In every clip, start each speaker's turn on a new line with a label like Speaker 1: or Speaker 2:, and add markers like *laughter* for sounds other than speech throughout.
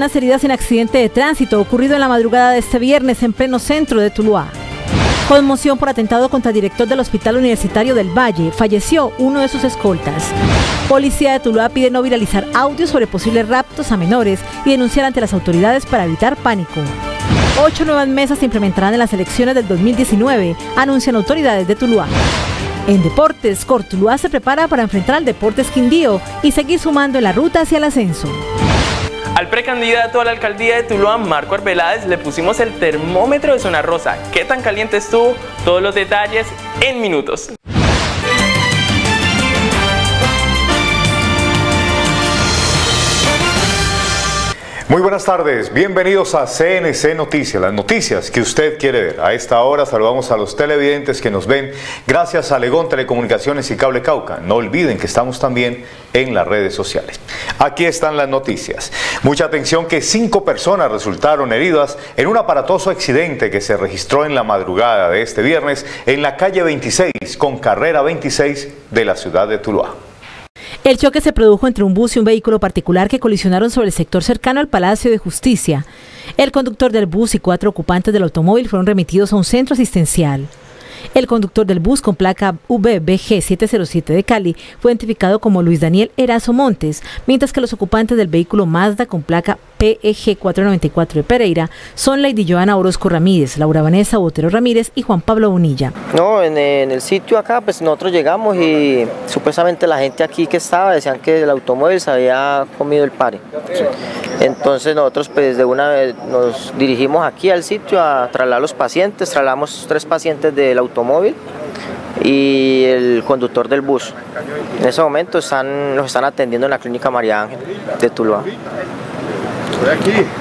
Speaker 1: personas heridas en accidente de tránsito ocurrido en la madrugada de este viernes en pleno centro de Tuluá. Conmoción por atentado contra el director del Hospital Universitario del Valle. Falleció uno de sus escoltas. Policía de Tuluá pide no viralizar audios sobre posibles raptos a menores y denunciar ante las autoridades para evitar pánico. Ocho nuevas mesas se implementarán en las elecciones del 2019, anuncian autoridades de Tuluá. En deportes, Cortuluá se prepara para enfrentar al Deportes Quindío y seguir sumando en la ruta hacia el ascenso.
Speaker 2: Al precandidato a la alcaldía de Tuluá, Marco Arbeláez, le pusimos el termómetro de zona rosa. ¿Qué tan caliente estuvo? Todos los detalles en minutos.
Speaker 3: Muy buenas tardes, bienvenidos a CNC Noticias, las noticias que usted quiere ver. A esta hora saludamos a los televidentes que nos ven gracias a Legón Telecomunicaciones y Cable Cauca. No olviden que estamos también en las redes sociales. Aquí están las noticias. Mucha atención que cinco personas resultaron heridas en un aparatoso accidente que se registró en la madrugada de este viernes en la calle 26 con carrera 26 de la ciudad de Tuluá.
Speaker 1: El choque se produjo entre un bus y un vehículo particular que colisionaron sobre el sector cercano al Palacio de Justicia. El conductor del bus y cuatro ocupantes del automóvil fueron remitidos a un centro asistencial. El conductor del bus con placa VBG 707 de Cali fue identificado como Luis Daniel Erazo Montes, mientras que los ocupantes del vehículo Mazda con placa PEG 494 de Pereira son Lady Joana Orozco Ramírez, Laura Vanessa Botero Ramírez y Juan Pablo Bonilla.
Speaker 4: No, en, el sitio acá pues nosotros llegamos y supuestamente la gente aquí que estaba decían que el automóvil se había comido el pare. Entonces nosotros pues de una vez nos dirigimos aquí al sitio a trasladar a los pacientes, trasladamos tres pacientes del automóvil y el conductor del bus. En ese momento están, los están atendiendo en la clínica María Ángel de Tuluá.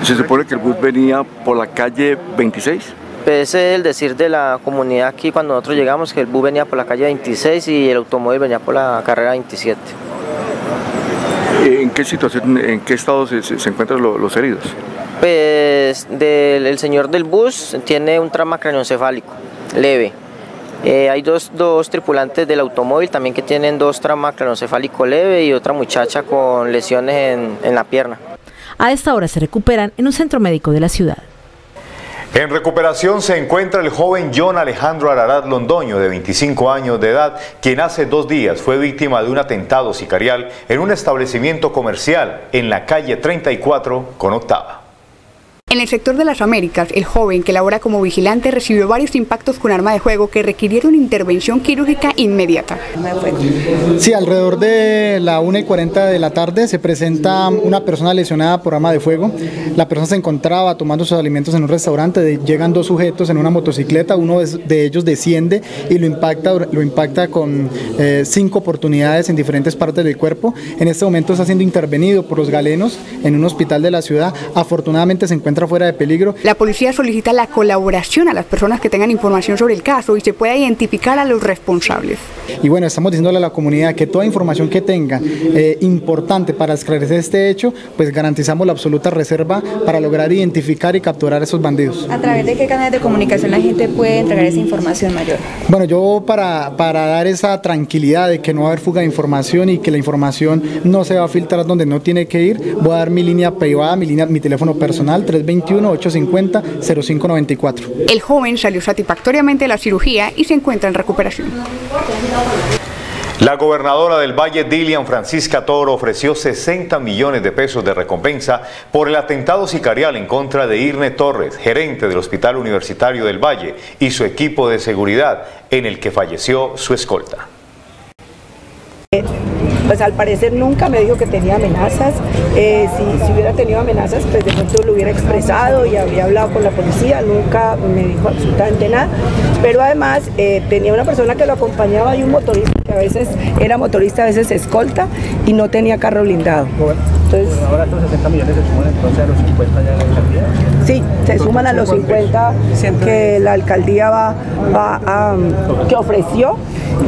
Speaker 5: ¿Se supone que el bus venía por la calle 26?
Speaker 4: Pues ese es el decir de la comunidad aquí cuando nosotros llegamos, que el bus venía por la calle 26 y el automóvil venía por la carrera 27.
Speaker 5: ¿En qué situación, en qué estado se, encuentran los, heridos?
Speaker 4: Pues el señor del bus tiene un trauma craneoencefálico leve. Eh, hay dos, dos, tripulantes del automóvil también que tienen dos traumas craneoencefálico leve y otra muchacha con lesiones en, en la pierna.
Speaker 1: A esta hora se recuperan en un centro médico de la ciudad.
Speaker 3: En recuperación se encuentra el joven John Alejandro Ararat Londoño, de 25 años de edad, quien hace dos días fue víctima de un atentado sicarial en un establecimiento comercial en la calle 34 con octava.
Speaker 6: En el sector de las Américas, el joven que labora como vigilante recibió varios impactos con arma de fuego que requirieron intervención quirúrgica inmediata.
Speaker 7: Sí, alrededor de la 1 y 40 de la tarde se presenta una persona lesionada por arma de fuego. La persona se encontraba tomando sus alimentos en un restaurante. Llegan dos sujetos en una motocicleta, uno de ellos desciende y lo impacta, lo impacta con eh, cinco oportunidades en diferentes partes del cuerpo. En este momento está siendo intervenido por los galenos en un hospital de la ciudad. Afortunadamente se encuentra fuera de peligro.
Speaker 6: La policía solicita la colaboración a las personas que tengan información sobre el caso y se pueda identificar a los responsables.
Speaker 7: Y bueno, estamos diciéndole a la comunidad que toda información que tenga eh, importante para esclarecer este hecho, pues garantizamos la absoluta reserva para lograr identificar y capturar a esos bandidos.
Speaker 8: ¿A través de qué canales de comunicación la gente puede entregar esa información mayor?
Speaker 7: Bueno, yo para, para dar esa tranquilidad de que no va a haber fuga de información y que la información no se va a filtrar donde no tiene que ir, voy a dar mi línea privada, mi, línea, mi teléfono personal, 321-850-0594.
Speaker 6: El joven salió satisfactoriamente de la cirugía y se encuentra en recuperación.
Speaker 3: La gobernadora del Valle, Dilian Francisca Toro, ofreció 60 millones de pesos de recompensa por el atentado sicarial en contra de Irne Torres, gerente del Hospital Universitario del Valle, y su equipo de seguridad, en el que falleció su escolta
Speaker 9: pues al parecer nunca me dijo que tenía amenazas. Eh, si, hubiera tenido amenazas, pues de pronto lo hubiera expresado y habría hablado con la policía. Nunca me dijo absolutamente nada. Pero además eh, tenía una persona que lo acompañaba y un motorista que a veces era motorista, a veces escolta y no tenía carro blindado.
Speaker 10: Entonces, ahora estos 60 millones se suman entonces a los 50 ya de la alcaldía.
Speaker 9: Sí, se suman a los 50 que la alcaldía va, va a, que ofreció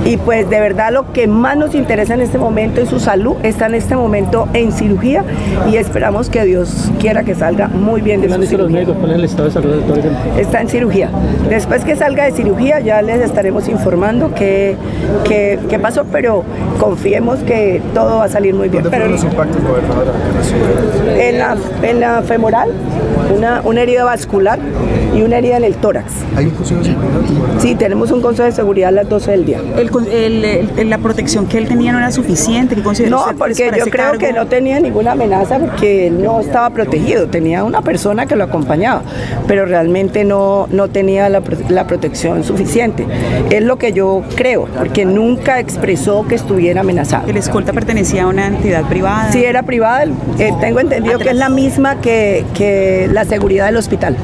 Speaker 9: y pues de verdad lo que más nos interesa en este momento es su salud, está en este momento en cirugía y esperamos que Dios quiera que salga muy bien de su cirugía.
Speaker 10: los médicos? ¿Cuál es el estado de salud del
Speaker 9: Está en cirugía. Después que salga de cirugía ya les estaremos informando qué, qué, qué pasó, pero confiemos que todo va a salir muy bien.
Speaker 10: ¿Dónde los impactos, gobernadora?
Speaker 9: En la, en la femoral, una, una herida vascular y una herida en el tórax.
Speaker 10: ¿Hay un consejo de seguridad?
Speaker 9: Sí, tenemos un consejo de seguridad a las 12 del día.
Speaker 11: El, el, la protección que él tenía no era suficiente. ¿Qué
Speaker 9: no, porque yo creo que no tenía ninguna amenaza porque él no estaba protegido. Tenía una persona que lo acompañaba, pero realmente no, no tenía la, la protección suficiente. Es lo que yo creo, porque nunca expresó que estuviera amenazado.
Speaker 11: ¿El escolta pertenecía a una entidad privada?
Speaker 9: Sí, era privada. Eh, tengo entendido que es la misma que, que la seguridad del hospital.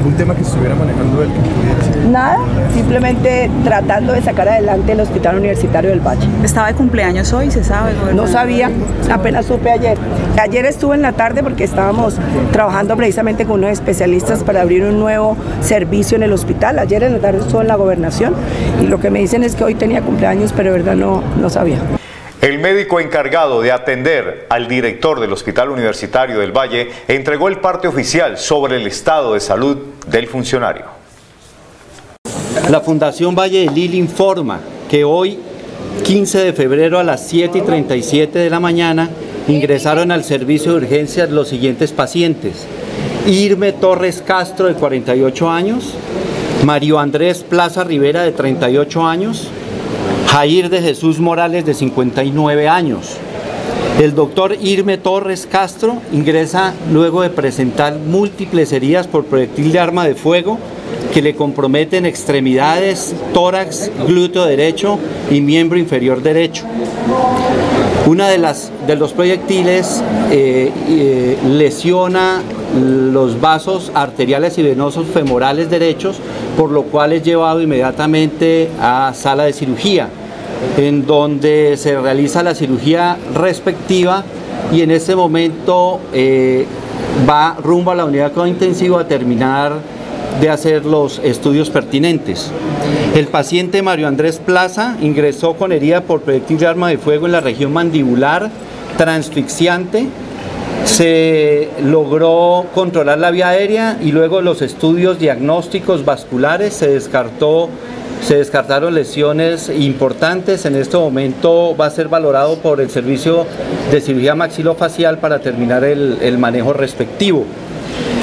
Speaker 10: ¿Algún tema que estuviera manejando él que pudiera ser?
Speaker 9: Nada, simplemente tratando de sacar adelante el Hospital Universitario del Valle.
Speaker 11: ¿Estaba de cumpleaños hoy, se sabe?
Speaker 9: No sabía, apenas supe ayer. Ayer estuve en la tarde porque estábamos trabajando precisamente con unos especialistas para abrir un nuevo servicio en el hospital. Ayer en la tarde estuve en la gobernación y lo que me dicen es que hoy tenía cumpleaños, pero de verdad no, no sabía.
Speaker 3: El médico encargado de atender al director del Hospital Universitario del Valle entregó el parte oficial sobre el estado de salud del funcionario.
Speaker 12: La Fundación Valle de Lili informa que hoy, 15 de febrero a las 7 y 37 de la mañana, ingresaron al servicio de urgencias los siguientes pacientes. Irme Torres Castro, de 48 años, Mario Andrés Plaza Rivera, de 38 años, Jair de Jesús Morales, de 59 años. El doctor Irme Torres Castro ingresa luego de presentar múltiples heridas por proyectil de arma de fuego que le comprometen extremidades, tórax, glúteo derecho y miembro inferior derecho. Una de, las, de los proyectiles eh, eh, lesiona los vasos arteriales y venosos femorales derechos, por lo cual es llevado inmediatamente a sala de cirugía en donde se realiza la cirugía respectiva y en este momento eh, va rumbo a la unidad intensiva a terminar de hacer los estudios pertinentes. El paciente Mario Andrés Plaza ingresó con herida por proyectil de arma de fuego en la región mandibular transfixiante. Se logró controlar la vía aérea y luego los estudios diagnósticos vasculares se descartó se descartaron lesiones importantes. En este momento va a ser valorado por el servicio de cirugía maxilofacial para terminar el, manejo respectivo.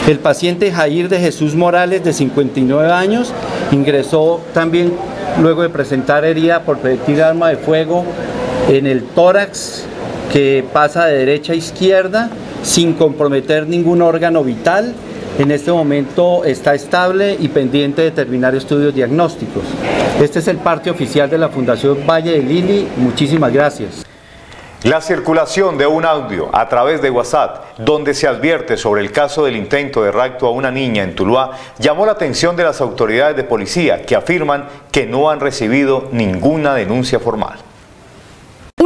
Speaker 12: El paciente Jair de Jesús Morales, de 59 años, ingresó también luego de presentar herida por proyectil de arma de fuego en el tórax que pasa de derecha a izquierda sin comprometer ningún órgano vital en este momento está estable y pendiente de terminar estudios diagnósticos. Este es el parte oficial de la Fundación Valle de Lili. Muchísimas gracias.
Speaker 3: La circulación de un audio a través de WhatsApp, donde se advierte sobre el caso del intento de rapto a una niña en Tuluá, llamó la atención de las autoridades de policía que afirman que no han recibido ninguna denuncia formal.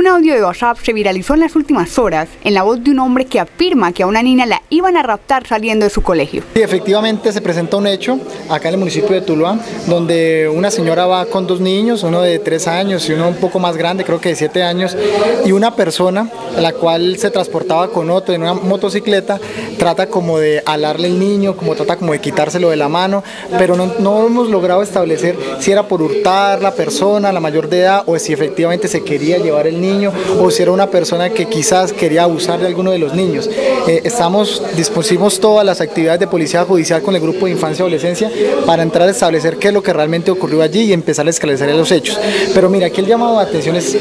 Speaker 6: Un audio de WhatsApp se viralizó en las últimas horas en la voz de un hombre que afirma que a una niña la iban a raptar saliendo de su colegio.
Speaker 7: Sí, efectivamente se presenta un hecho acá en el municipio de Tuluá, donde una señora va con dos niños, uno de tres años y uno un poco más grande, creo que de siete años, y una persona, la cual se transportaba con otro en una motocicleta, trata como de alarle el niño, como trata como de quitárselo de la mano, pero no, hemos logrado establecer si era por hurtar la persona, la mayor de edad, o si efectivamente se quería llevar el niño o si era una persona que quizás quería abusar de alguno de los niños. Eh, estamos, dispusimos todas las actividades de policía judicial con el grupo de infancia y adolescencia para entrar a establecer qué es lo que realmente ocurrió allí y empezar a esclarecer los hechos. Pero mira, aquí el llamado de atención es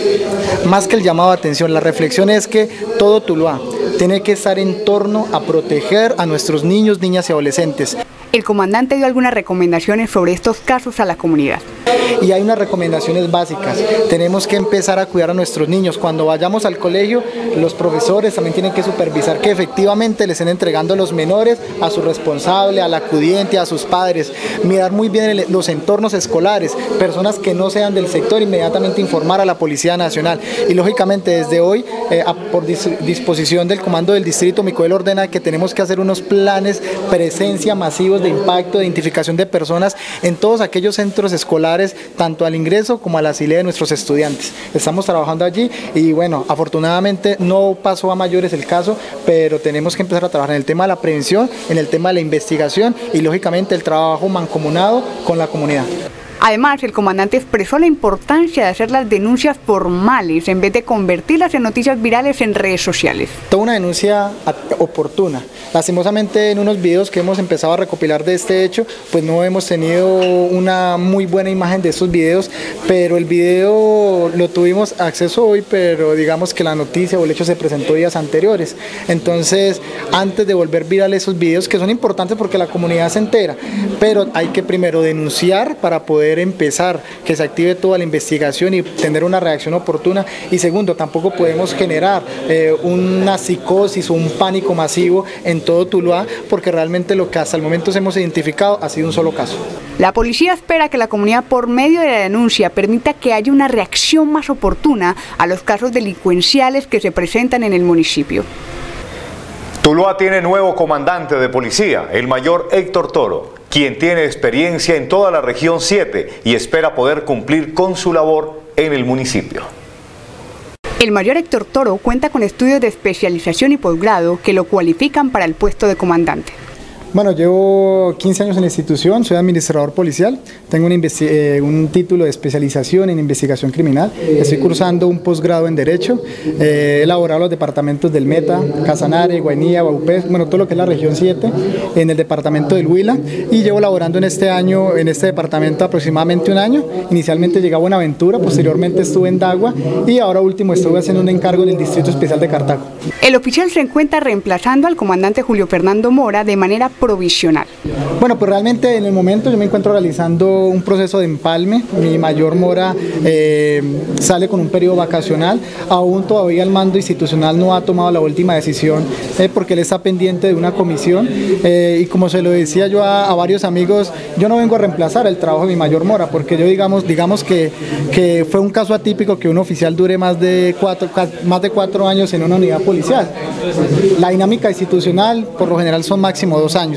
Speaker 7: más que el llamado de atención, la reflexión es que todo Tuluá tiene que estar en torno a proteger a nuestros niños, niñas y adolescentes.
Speaker 6: El comandante dio algunas recomendaciones sobre estos casos a la comunidad.
Speaker 7: Y hay unas recomendaciones básicas. Tenemos que empezar a cuidar a nuestros niños. Cuando vayamos al colegio, los profesores también tienen que supervisar que efectivamente les estén entregando los menores a su responsable, al acudiente, a sus padres. Mirar muy bien los entornos escolares, personas que no sean del sector, inmediatamente informar a la Policía Nacional. Y lógicamente desde hoy, eh, por disposición del Comando del Distrito, Micoel ordena que tenemos que hacer unos planes presencia masivos de impacto, de identificación de personas en todos aquellos centros escolares, tanto al ingreso como a la salida de nuestros estudiantes. Estamos trabajando allí y bueno, afortunadamente no pasó a mayores el caso, pero tenemos que empezar a trabajar en el tema de la prevención, en el tema de la investigación y lógicamente el trabajo mancomunado con la comunidad.
Speaker 6: Además, el comandante expresó la importancia de hacer las denuncias formales en vez de convertirlas en noticias virales en redes sociales.
Speaker 7: Toda una denuncia oportuna. Lastimosamente en unos videos que hemos empezado a recopilar de este hecho, pues no hemos tenido una muy buena imagen de estos videos, pero el video lo tuvimos acceso hoy, pero digamos que la noticia o el hecho se presentó días anteriores. Entonces, antes de volver viral esos videos, que son importantes porque la comunidad se entera, pero hay que primero denunciar para poder empezar, que se active toda la investigación y tener una reacción oportuna. Y segundo, tampoco podemos generar eh, una psicosis o un pánico masivo en todo Tuluá, porque realmente lo que hasta el momento hemos identificado ha sido un solo caso.
Speaker 6: La policía espera que la comunidad por medio de la denuncia permita que haya una reacción más oportuna a los casos delincuenciales que se presentan en el municipio.
Speaker 3: Tuluá tiene nuevo comandante de policía, el mayor Héctor Toro quien tiene experiencia en toda la región 7 y espera poder cumplir con su labor en el municipio.
Speaker 6: El mayor Héctor Toro cuenta con estudios de especialización y posgrado que lo cualifican para el puesto de comandante.
Speaker 7: Bueno, llevo 15 años en la institución, soy administrador policial, tengo un, eh, un título de especialización en investigación criminal, estoy cursando un posgrado en Derecho, eh, he elaborado los departamentos del Meta, Casanare, Guainía, Baupés, bueno, todo lo que es la región 7, en el departamento del Huila, y llevo laborando en este año, en este departamento aproximadamente un año, inicialmente llegué a Buenaventura, posteriormente estuve en Dagua, y ahora último estuve haciendo un encargo en el Distrito Especial de Cartago.
Speaker 6: El oficial se encuentra reemplazando al comandante Julio Fernando Mora de manera provisional?
Speaker 7: Bueno, pues realmente en el momento yo me encuentro realizando un proceso de empalme. Mi mayor mora eh, sale con un periodo vacacional. Aún todavía el mando institucional no ha tomado la última decisión eh, porque él está pendiente de una comisión. Eh, y como se lo decía yo a, varios amigos, yo no vengo a reemplazar el trabajo de mi mayor mora porque yo digamos, digamos que, que fue un caso atípico que un oficial dure más de cuatro, más de cuatro años en una unidad policial. La dinámica institucional por lo general son máximo dos años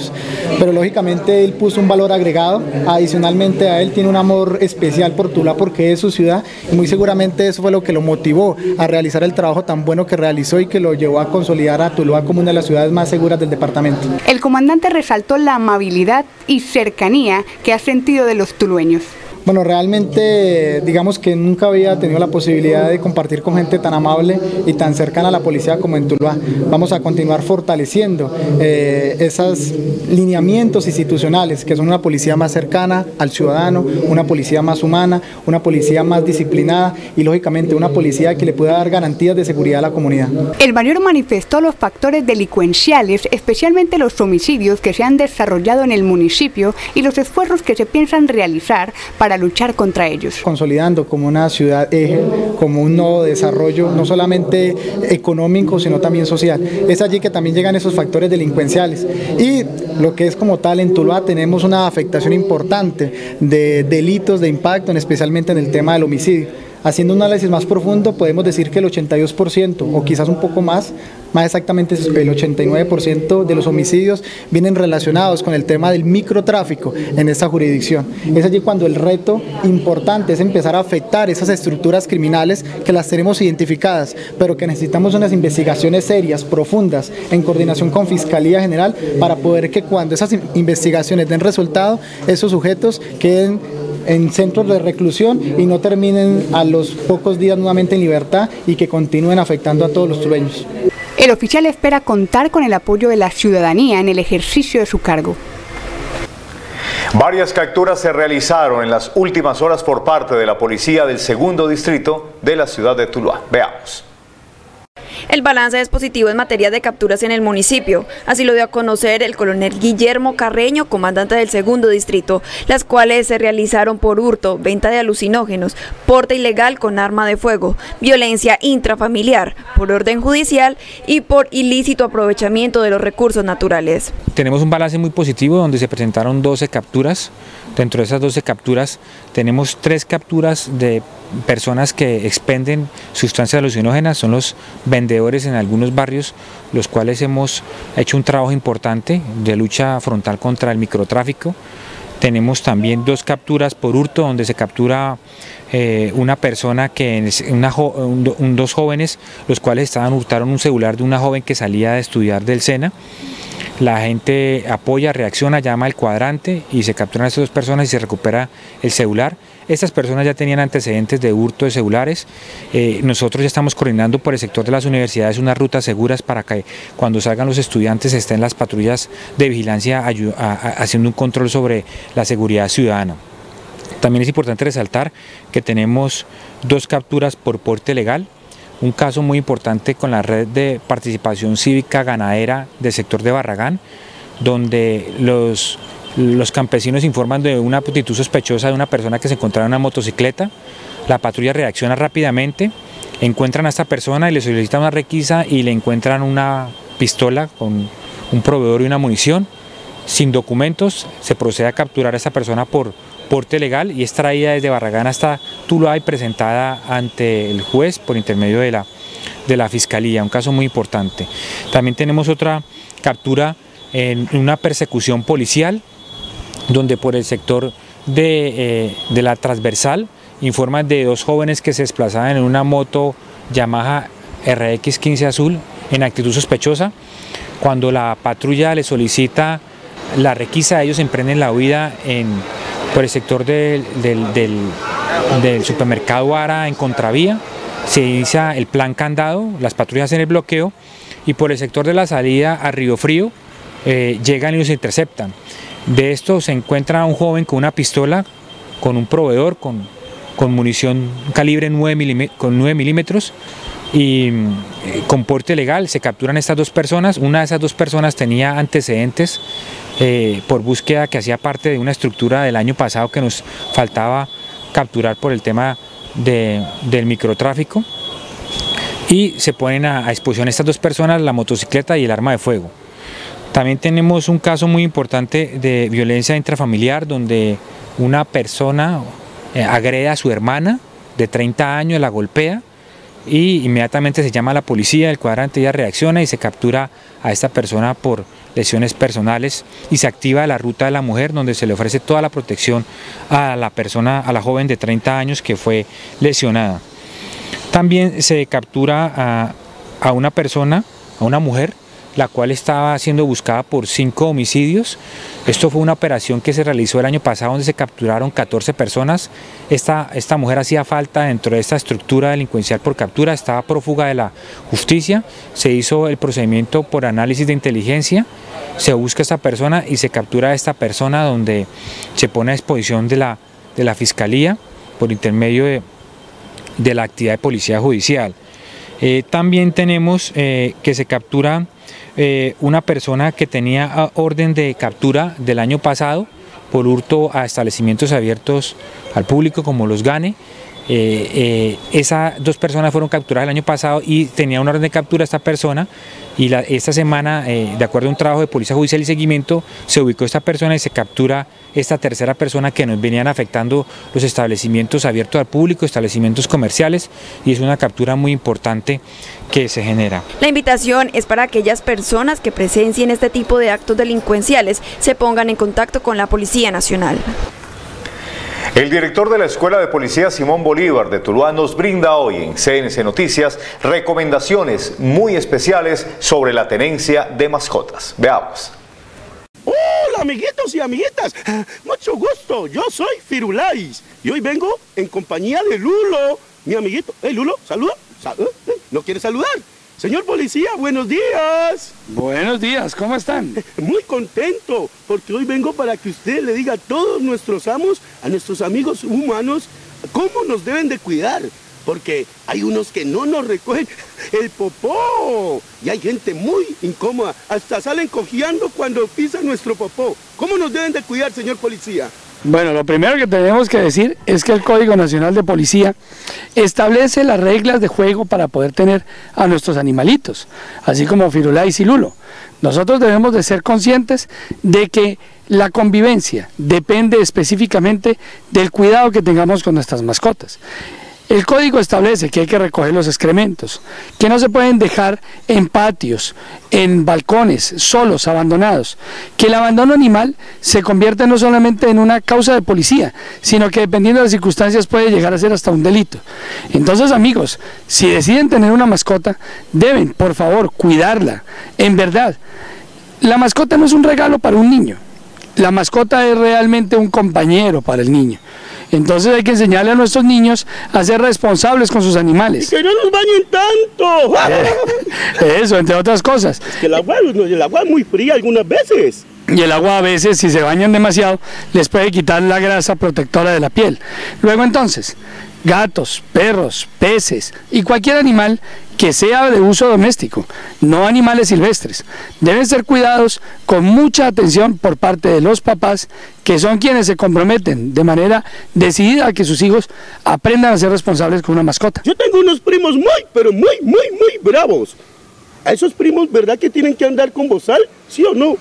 Speaker 7: pero lógicamente él puso un valor agregado, adicionalmente a él tiene un amor especial por Tula porque es su ciudad y muy seguramente eso fue lo que lo motivó a realizar el trabajo tan bueno que realizó y que lo llevó a consolidar a Tuluá como una de las ciudades más seguras del departamento.
Speaker 6: El comandante resaltó la amabilidad y cercanía que ha sentido de los tulueños.
Speaker 7: Bueno, realmente digamos que nunca había tenido la posibilidad de compartir con gente tan amable y tan cercana a la policía como en Tuluá. Vamos a continuar fortaleciendo eh, esos lineamientos institucionales que son una policía más cercana al ciudadano, una policía más humana, una policía más disciplinada y lógicamente una policía que le pueda dar garantías de seguridad a la comunidad.
Speaker 6: El mayor manifestó los factores delincuenciales, especialmente los homicidios que se han desarrollado en el municipio y los esfuerzos que se piensan realizar para luchar contra ellos.
Speaker 7: Consolidando como una ciudad eje, como un nuevo desarrollo, no solamente económico, sino también social. Es allí que también llegan esos factores delincuenciales. Y lo que es como tal en Tuluá tenemos una afectación importante de delitos de impacto, especialmente en el tema del homicidio. Haciendo un análisis más profundo, podemos decir que el 82% o quizás un poco más, más exactamente el 89% de los homicidios vienen relacionados con el tema del microtráfico en esta jurisdicción. Es allí cuando el reto importante es empezar a afectar esas estructuras criminales que las tenemos identificadas, pero que necesitamos unas investigaciones serias, profundas, en coordinación con Fiscalía General, para poder que cuando esas investigaciones den resultado, esos sujetos queden en centros de reclusión y no terminen a los pocos días nuevamente en libertad y que continúen afectando a todos los dueños.
Speaker 6: El oficial espera contar con el apoyo de la ciudadanía en el ejercicio de su cargo.
Speaker 3: Varias capturas se realizaron en las últimas horas por parte de la policía del segundo distrito de la ciudad de Tuluá. Veamos.
Speaker 13: El balance es positivo en materia de capturas en el municipio. Así lo dio a conocer el coronel Guillermo Carreño, comandante del segundo distrito, las cuales se realizaron por hurto, venta de alucinógenos, porte ilegal con arma de fuego, violencia intrafamiliar, por orden judicial y por ilícito aprovechamiento de los recursos naturales.
Speaker 14: Tenemos un balance muy positivo donde se presentaron 12 capturas. Dentro de esas 12 capturas tenemos tres capturas de personas que expenden sustancias alucinógenas, son los vendedores en algunos barrios, los cuales hemos hecho un trabajo importante de lucha frontal contra el microtráfico. Tenemos también dos capturas por hurto, donde se captura eh, una persona que, una dos jóvenes, los cuales estaban hurtaron un celular de una joven que salía de estudiar del SENA la gente apoya, reacciona, llama al cuadrante y se capturan a estas dos personas y se recupera el celular. Estas personas ya tenían antecedentes de hurto de celulares. Eh, nosotros ya estamos coordinando por el sector de las universidades unas rutas seguras para que cuando salgan los estudiantes estén las patrullas de vigilancia haciendo un control sobre la seguridad ciudadana. También es importante resaltar que tenemos dos capturas por porte legal, un caso muy importante con la red de participación cívica ganadera del sector de Barragán, donde los, los campesinos informan de una actitud sospechosa de una persona que se encontraba en una motocicleta, la patrulla reacciona rápidamente, encuentran a esta persona y le solicitan una requisa y le encuentran una pistola con un proveedor y una munición, sin documentos, se procede a capturar a esta persona por porte legal y es traída desde Barragán hasta Tuluá y presentada ante el juez por intermedio de la, de la Fiscalía, un caso muy importante. También tenemos otra captura en una persecución policial, donde por el sector de, eh, de la transversal informan de dos jóvenes que se desplazaban en una moto Yamaha RX15 azul en actitud sospechosa. Cuando la patrulla le solicita la requisa, ellos emprenden la huida en por el sector del, supermercado Ara en contravía, se inicia el plan candado, las patrullas en el bloqueo y por el sector de la salida a Río Frío eh, llegan y los interceptan. De esto se encuentra un joven con una pistola, con un proveedor, con, con munición calibre 9 con 9 milímetros y eh, con porte legal. Se capturan estas dos personas. Una de esas dos personas tenía antecedentes eh, por búsqueda que hacía parte de una estructura del año pasado que nos faltaba capturar por el tema del microtráfico y se ponen a, exposición estas dos personas, la motocicleta y el arma de fuego. También tenemos un caso muy importante de violencia intrafamiliar donde una persona eh, agrede a su hermana de 30 años, la golpea y inmediatamente se llama a la policía, el cuadrante ya reacciona y se captura a esta persona por lesiones personales y se activa la ruta de la mujer donde se le ofrece toda la protección a la persona, a la joven de 30 años que fue lesionada. También se captura a una persona, a una mujer, la cual estaba siendo buscada por cinco homicidios. Esto fue una operación que se realizó el año pasado donde se capturaron 14 personas. Esta, esta mujer hacía falta dentro de esta estructura delincuencial por captura, estaba prófuga de la justicia. Se hizo el procedimiento por análisis de inteligencia, se busca a esta persona y se captura a esta persona donde se pone a disposición de la, de la fiscalía por intermedio de, de la actividad de policía judicial. Eh, también tenemos eh, que se captura eh, una persona que tenía orden de captura del año pasado por hurto a establecimientos abiertos al público como los GANE. Eh, eh, esas dos personas fueron capturadas el año pasado y tenía una orden de captura esta persona y esta semana, de acuerdo a un trabajo de policía judicial y seguimiento, se ubicó esta persona y se captura esta tercera persona que nos venían afectando los establecimientos abiertos al público, establecimientos comerciales y es una captura muy importante que se genera.
Speaker 13: La invitación es para aquellas personas que presencien este tipo de actos delincuenciales se pongan en contacto con la Policía Nacional.
Speaker 3: El director de la Escuela de Policía Simón Bolívar de Tuluá nos brinda hoy en CNC Noticias recomendaciones muy especiales sobre la tenencia de mascotas. Veamos.
Speaker 15: Hola amiguitos y amiguitas, mucho gusto, yo soy Firulais y hoy vengo en compañía de Lulo, mi amiguito. Hey Lulo, saluda. ¿No quiere saludar? Señor policía, buenos días.
Speaker 16: Buenos días, ¿cómo están? *laughs*
Speaker 15: Muy contento, porque hoy vengo para que usted le diga a todos nuestros amos, a nuestros amigos humanos, cómo nos deben de cuidar. Porque hay unos que no nos recogen *laughs* el popó. Y hay gente muy incómoda. Hasta salen cojeando cuando pisan nuestro popó. ¿Cómo nos deben de cuidar, señor policía?
Speaker 16: Bueno, lo primero que tenemos que decir es que el Código Nacional de Policía establece las reglas de juego para poder tener a nuestros animalitos, así como Firulais y Lulo. Nosotros debemos de ser conscientes de que la convivencia depende específicamente del cuidado que tengamos con nuestras mascotas. El código establece que hay que recoger los excrementos, que no se pueden dejar en patios, en balcones, solos, abandonados, que el abandono animal se convierte no solamente en una causa de policía, sino que dependiendo de las circunstancias puede llegar a ser hasta un delito. Entonces amigos, si deciden tener una mascota, deben por favor cuidarla, en verdad. La mascota no es un regalo para un niño, la mascota es realmente un compañero para el niño. Entonces hay que enseñarle a nuestros niños a ser responsables con sus animales.
Speaker 15: que no nos bañen tanto.
Speaker 16: Eh, *laughs* eso, entre otras cosas.
Speaker 15: que el agua, el agua es muy fría algunas veces.
Speaker 16: Y el agua a veces, si se bañan demasiado, les puede quitar la grasa protectora de la piel. Luego entonces, gatos, perros, peces y cualquier animal que sea de uso doméstico, no animales silvestres. Deben ser cuidados con mucha atención por parte de los papás, que son quienes se comprometen de manera decidida a que sus hijos aprendan a ser responsables con una mascota.
Speaker 15: Yo tengo unos primos muy, pero muy, muy, muy bravos. A esos primos, ¿verdad que tienen que andar con bozal? ¿Sí o no?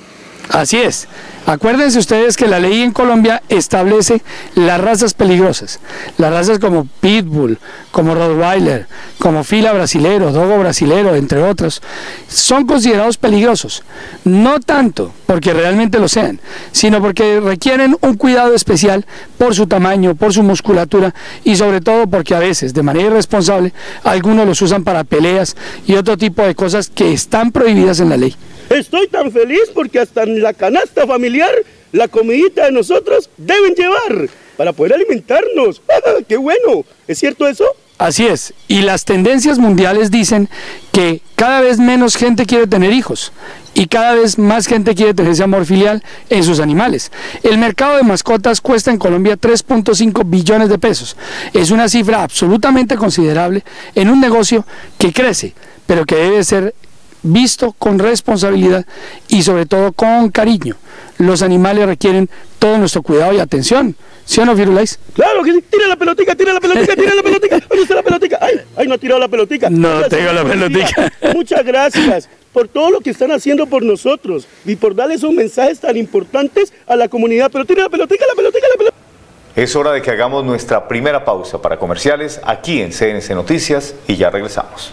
Speaker 16: Así es. Acuérdense ustedes que la ley en Colombia establece las razas peligrosas. Las razas como Pitbull, como Rottweiler, como Fila brasilero, Dogo brasilero, entre otros, son considerados peligrosos. No tanto porque realmente lo sean, sino porque requieren un cuidado especial por su tamaño, por su musculatura y sobre todo porque a veces, de manera irresponsable, algunos los usan para peleas y otro tipo de cosas que están prohibidas en la ley.
Speaker 15: Estoy tan feliz porque hasta en la canasta familiar, la comidita de nosotros deben llevar para poder alimentarnos. *laughs* ¡Qué bueno! ¿Es cierto eso?
Speaker 16: Así es, y las tendencias mundiales dicen que cada vez menos gente quiere tener hijos y cada vez más gente quiere tener ese amor filial en sus animales. El mercado de mascotas cuesta en Colombia 3.5 billones de pesos. Es una cifra absolutamente considerable en un negocio que crece, pero que debe ser visto con responsabilidad y sobre todo con cariño. Los animales requieren todo nuestro cuidado y atención. ¿Sí o no, Firulais?
Speaker 15: Claro que sí. Tira la pelotica, tira la pelotica, tira la pelotica. ¿Dónde está la pelotica? Ay, ay, no ha tirado la pelotica.
Speaker 16: No tengo la pelotica. *laughs*
Speaker 15: Muchas gracias por todo lo que están haciendo por nosotros y por darle esos mensajes tan importantes a la comunidad. Pero tira la pelotica, la pelotica, la pelotica.
Speaker 17: Es hora de que hagamos nuestra primera pausa para comerciales aquí en CNC Noticias y ya regresamos.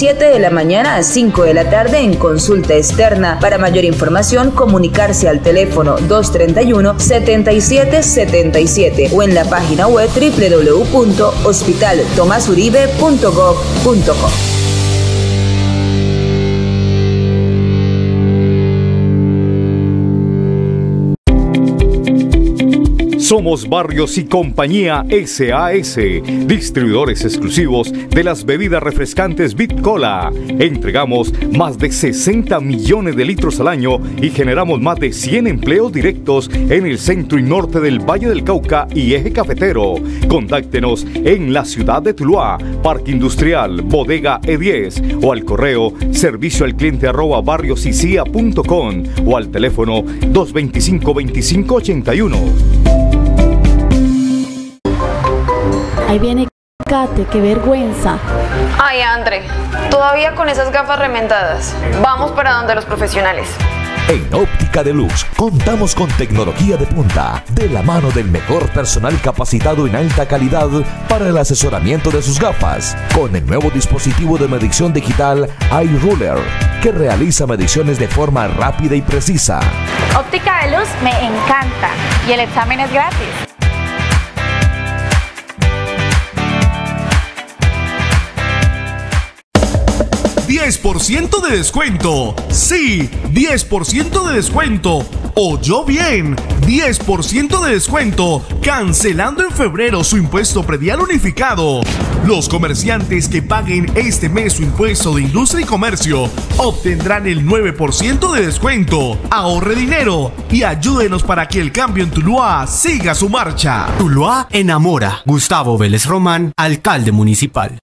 Speaker 18: 7 de la mañana a 5 de la tarde en consulta externa. Para mayor información, comunicarse al teléfono 231-7777 o en la página web www.hospitaltomasuribe.gov.co.
Speaker 3: Somos Barrios y Compañía SAS, distribuidores exclusivos de las bebidas refrescantes Bitcola. Entregamos más de 60 millones de litros al año y generamos más de 100 empleos directos en el centro y norte del Valle del Cauca y eje cafetero. Contáctenos en la ciudad de Tuluá, Parque Industrial, Bodega E10 o al correo servicio al cliente arroba barriosicia.com o al teléfono 225 2581.
Speaker 19: Ahí viene Kate, qué vergüenza.
Speaker 13: Ay, Andre, todavía con esas gafas remendadas. Vamos para donde los profesionales.
Speaker 20: En Óptica de Luz contamos con tecnología de punta, de la mano del mejor personal capacitado en alta calidad para el asesoramiento de sus gafas, con el nuevo dispositivo de medición digital iRuler, que realiza mediciones de forma rápida y precisa.
Speaker 21: Óptica de Luz me encanta y el examen es gratis. 10% de descuento. Sí, 10% de descuento. Oyó bien, 10% de descuento, cancelando en febrero su impuesto predial unificado. Los comerciantes que paguen este mes su impuesto de industria y comercio obtendrán el 9% de descuento. Ahorre dinero y ayúdenos para que el cambio en Tuluá siga su marcha.
Speaker 22: Tuluá enamora. Gustavo Vélez Román, alcalde municipal.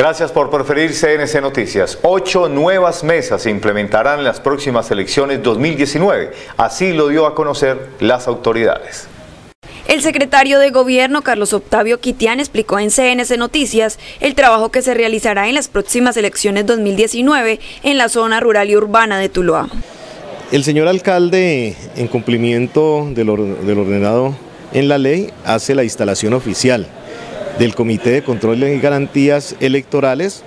Speaker 3: Gracias por preferir CNC Noticias. Ocho nuevas mesas se implementarán en las próximas elecciones 2019. Así lo dio a conocer las autoridades.
Speaker 13: El secretario de Gobierno, Carlos Octavio Quitián, explicó en CNC Noticias el trabajo que se realizará en las próximas elecciones 2019 en la zona rural y urbana de Tuluá.
Speaker 23: El señor alcalde, en cumplimiento del, ordenado en la ley, hace la instalación oficial del Comité de Control y Garantías Electorales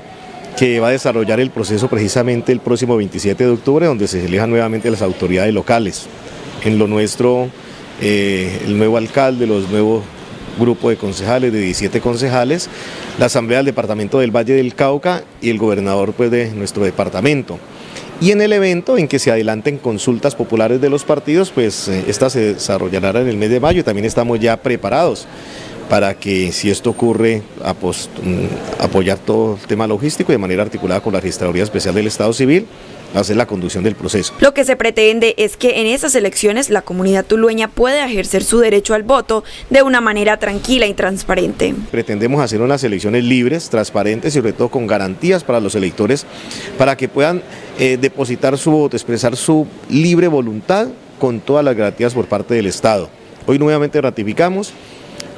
Speaker 23: que va a desarrollar el proceso precisamente el próximo 27 de octubre, donde se elijan nuevamente las autoridades locales. En lo nuestro, eh, el nuevo alcalde, los nuevos grupos de concejales, de 17 concejales, la Asamblea del Departamento del Valle del Cauca y el gobernador pues, de nuestro departamento. Y en el evento en que se adelanten consultas populares de los partidos, pues eh, esta se desarrollará en el mes de mayo, también estamos ya preparados para que si esto ocurre mm, apoyar todo el tema logístico de manera articulada con la Registraduría Especial del Estado Civil hacer la conducción del proceso.
Speaker 13: Lo que se pretende es que en esas elecciones la comunidad tulueña pueda ejercer su derecho al voto de una manera tranquila y transparente.
Speaker 23: Pretendemos hacer unas elecciones libres, transparentes y sobre todo con garantías para los electores para que puedan eh, depositar su voto, expresar su libre voluntad con todas las garantías por parte del Estado. Hoy nuevamente ratificamos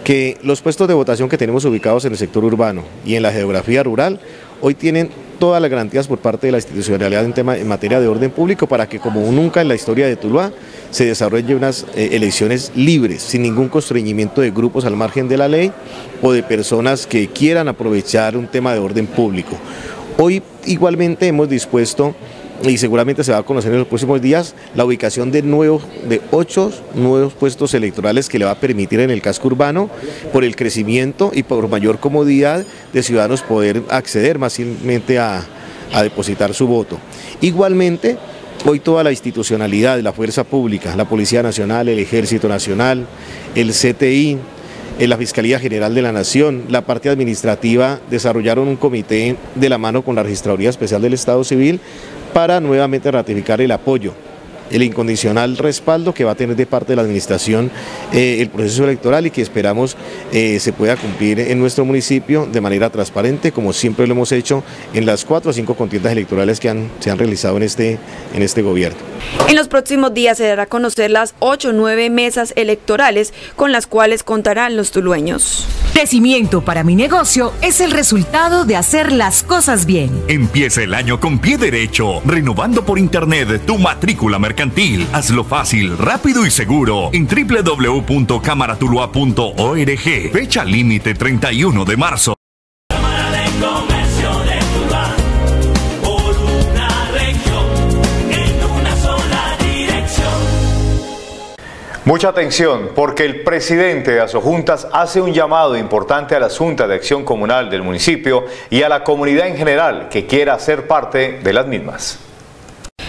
Speaker 23: que los puestos de votación que tenemos ubicados en el sector urbano y en la geografía rural hoy tienen todas las garantías por parte de la institucionalidad en, tema, en materia de orden público para que como nunca en la historia de Tuluá se desarrollen unas eh, elecciones libres, sin ningún constreñimiento de grupos al margen de la ley o de personas que quieran aprovechar un tema de orden público. Hoy igualmente hemos dispuesto y seguramente se va a conocer en los próximos días la ubicación de, nuevos, de ocho nuevos puestos electorales que le va a permitir en el casco urbano, por el crecimiento y por mayor comodidad de ciudadanos poder acceder fácilmente a, a depositar su voto. Igualmente, Hoy toda la institucionalidad la fuerza pública, la Policía Nacional, el Ejército Nacional, el CTI, la Fiscalía General de la Nación, la parte administrativa desarrollaron un comité de la mano con la Registraduría Especial del Estado Civil para nuevamente ratificar el apoyo el incondicional respaldo que va a tener de parte de la administración eh, el proceso electoral y que esperamos eh, se pueda cumplir en nuestro municipio de manera transparente, como siempre lo hemos hecho en las cuatro o cinco contiendas electorales que han, se han realizado en este, en este gobierno.
Speaker 13: En los próximos días se dará a conocer las ocho o nueve mesas electorales con las cuales contarán los tulueños.
Speaker 24: Crecimiento para mi negocio es el resultado de hacer las cosas bien.
Speaker 20: Empieza el año con pie derecho, renovando por internet tu matrícula mercantil Hazlo fácil, rápido y seguro en www.camaratulua.org. Fecha límite 31 de marzo.
Speaker 3: Mucha atención, porque el presidente de Asojuntas hace un llamado importante a la Junta de Acción Comunal del municipio y a la comunidad en general que quiera ser parte de las mismas.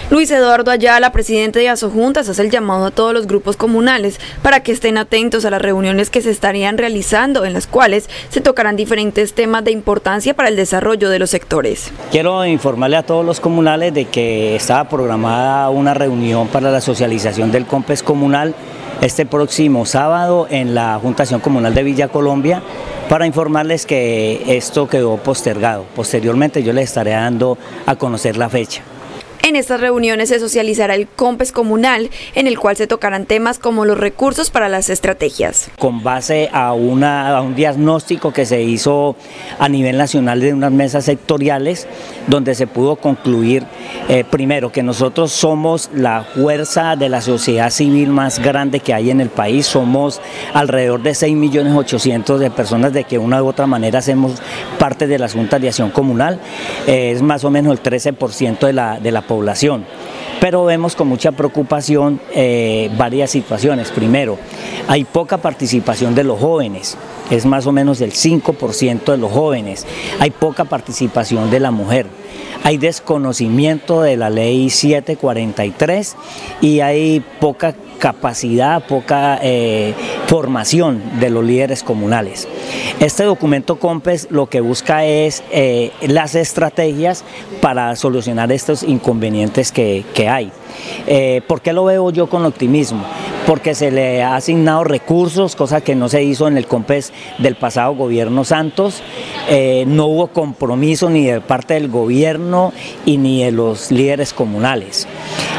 Speaker 13: Luis Eduardo Ayala, presidente de Asojuntas, hace el llamado a todos los grupos comunales para que estén atentos a las reuniones que se estarían realizando, en las cuales se tocarán diferentes temas de importancia para el desarrollo de los sectores.
Speaker 25: Quiero informarle a todos los comunales de que estaba programada una reunión para la socialización del COMPES comunal este próximo sábado en la Juntación Comunal de Villa Colombia para informarles que esto quedó postergado. Posteriormente yo les estaré dando a conocer la fecha.
Speaker 13: En estas reuniones se socializará el COMPES comunal, en el cual se tocarán temas como los recursos para las estrategias.
Speaker 25: Con base a, un diagnóstico que se hizo a nivel nacional de unas mesas sectoriales, donde se pudo concluir, eh, primero, que nosotros somos la fuerza de la sociedad civil más grande que hay en el país, somos alrededor de 6.800.000 de personas de que una u otra manera hacemos parte de las juntas de acción comunal, eh, es más o menos el 13% de de la población pero vemos con mucha preocupación eh, varias situaciones. Primero, hay poca participación de los jóvenes, es más o menos del 5% de los jóvenes, hay poca participación de la mujer. Hay desconocimiento de la ley 743 y hay poca capacidad, poca eh, formación de los líderes comunales. Este documento COMPES lo que busca es eh, las estrategias para solucionar estos inconvenientes que, hay. Eh, ¿Por qué lo veo yo con optimismo? Porque se le ha asignado recursos, cosa que no se hizo en el COMPES del pasado gobierno Santos. no hubo compromiso ni de parte del gobierno y ni de los líderes comunales.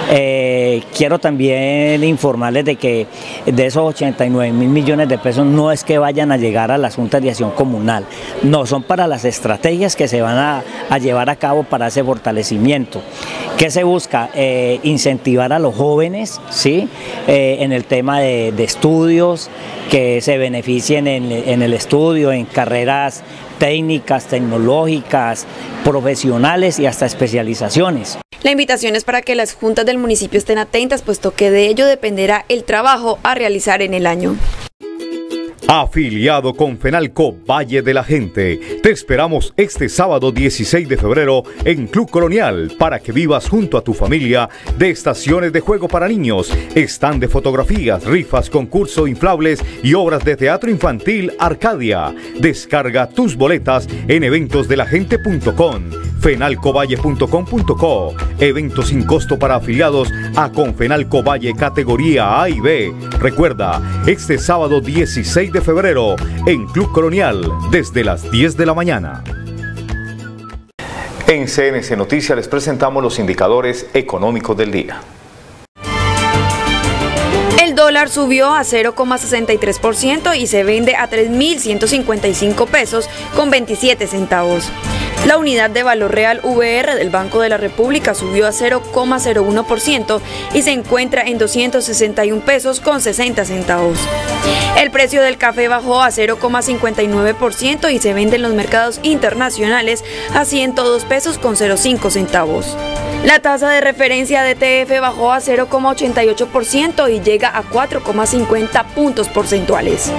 Speaker 25: Eh, quiero también informarles de que de esos 89 mil millones de pesos no es que vayan a llegar a las juntas de acción comunal, no, son para las estrategias que se van a, llevar a cabo para ese fortalecimiento. ¿Qué se busca? Eh, incentivar a los jóvenes ¿sí? Eh, en el tema de, estudios, que se beneficien en, en el estudio, en carreras técnicas, tecnológicas, profesionales y hasta especializaciones.
Speaker 13: La invitación es para que las juntas del municipio estén atentas, puesto que de ello dependerá el trabajo a realizar en el año.
Speaker 3: Afiliado con Fenalco Valle de la Gente. Te esperamos este sábado 16 de febrero en Club Colonial para que vivas junto a tu familia de estaciones de juego para niños, stand de fotografías, rifas, concurso, inflables y obras de teatro infantil Arcadia. Descarga tus boletas en eventosdelagente.com fenalcovalle.com.co. Eventos sin costo para afiliados a Confenalco Valle categoría A y B. Recuerda, este sábado 16 de febrero en Club Colonial desde las 10 de la mañana.
Speaker 26: En CNC Noticias les presentamos los indicadores económicos del día.
Speaker 13: El dólar subió a 0,63% y se vende a 3.155 pesos con 27 centavos. La unidad de valor real VR del Banco de la República subió a 0,01% y se encuentra en 261 pesos con 60 centavos. El precio del café bajó a 0,59% y se vende en los mercados internacionales a 102 pesos con 05 centavos. La tasa de referencia de TF bajó a 0,88% y llega a 4,50 puntos porcentuales.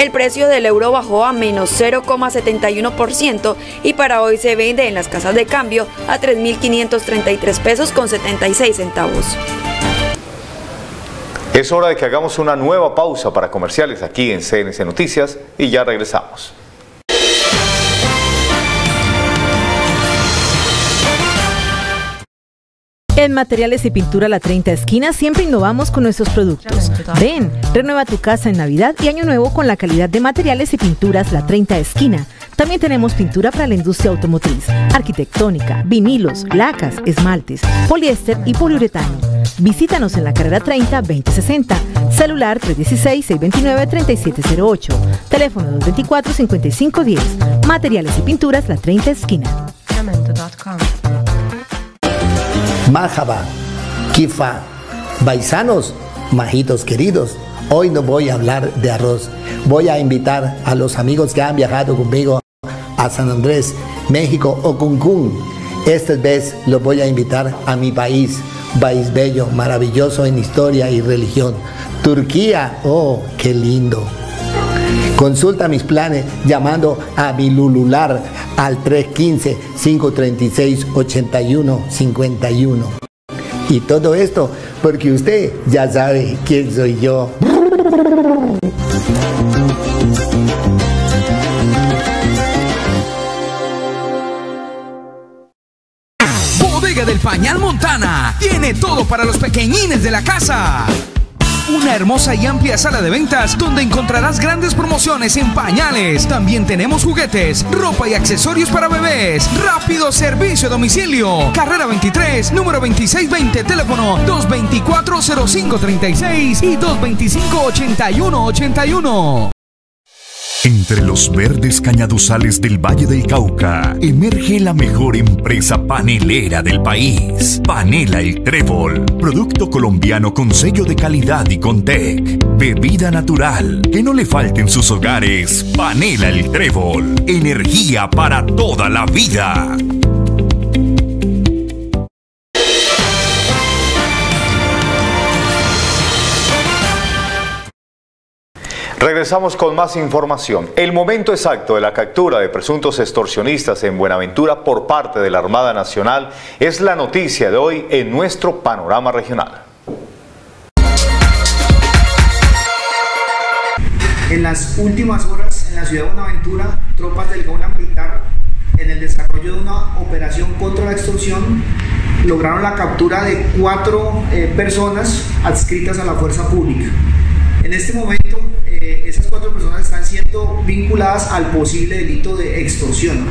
Speaker 13: El precio del euro bajó a menos 0,71% y para hoy se vende en las casas de cambio a 3.533 pesos con 76 centavos.
Speaker 26: Es hora de que hagamos una nueva pausa para comerciales aquí en CNC Noticias y ya regresamos.
Speaker 1: En Materiales y Pintura La 30 Esquina siempre innovamos con nuestros productos. Ven, renueva tu casa en Navidad y Año Nuevo con la calidad de materiales y pinturas La 30 Esquina. También tenemos pintura para la industria automotriz, arquitectónica, vinilos, lacas, esmaltes, poliéster y poliuretano. Visítanos en la carrera 30 2060, celular 316-629-3708, teléfono 224-5510, materiales y pinturas La 30 Esquina.
Speaker 27: Majaba, Kifa, Baisanos, majitos queridos. Hoy no voy a hablar de arroz. Voy a invitar a los amigos que han viajado conmigo a San Andrés, México o Cancún. Esta vez los voy a invitar a mi país, país bello, maravilloso en historia y religión. Turquía, oh, qué lindo. Consulta mis planes llamando a mi Lulular al 315-536-8151. Y todo esto porque usted ya sabe quién soy yo.
Speaker 28: Bodega del Pañal Montana tiene todo para los pequeñines de la casa una hermosa y amplia sala de ventas donde encontrarás grandes promociones en pañales. También tenemos juguetes, ropa y accesorios para bebés. Rápido servicio a domicilio. Carrera 23, número 2620, teléfono 224-0536 y 225-8181.
Speaker 20: Entre los verdes cañaduzales del Valle del Cauca emerge la mejor empresa panelera del país. Panela El Trébol, producto colombiano con sello de calidad y con TEC. Bebida natural, que no le falte en sus hogares. Panela El Trébol, energía para toda la vida.
Speaker 3: Regresamos con más información. El momento exacto de la captura de presuntos extorsionistas en Buenaventura por parte de la Armada Nacional es la noticia de hoy en nuestro panorama regional.
Speaker 29: En las últimas horas en la ciudad de Buenaventura, tropas del Gauna Militar, en el desarrollo de una operación contra la extorsión, lograron la captura de cuatro eh, personas adscritas a la fuerza pública. En este momento, eh, esas cuatro personas están siendo vinculadas al posible delito de extorsión.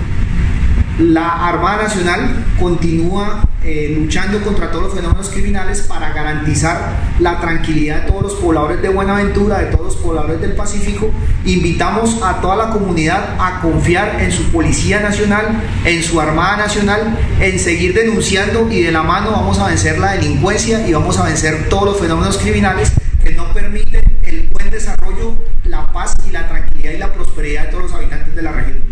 Speaker 29: La Armada Nacional continúa eh, luchando contra todos los fenómenos criminales para garantizar la tranquilidad de todos los pobladores de Buenaventura, de todos los pobladores del Pacífico. Invitamos a toda la comunidad a confiar en su Policía Nacional, en su Armada Nacional, en seguir denunciando y de la mano vamos a vencer la delincuencia y vamos a vencer todos los fenómenos criminales que no permiten la paz y la tranquilidad y la prosperidad de todos los habitantes de la región.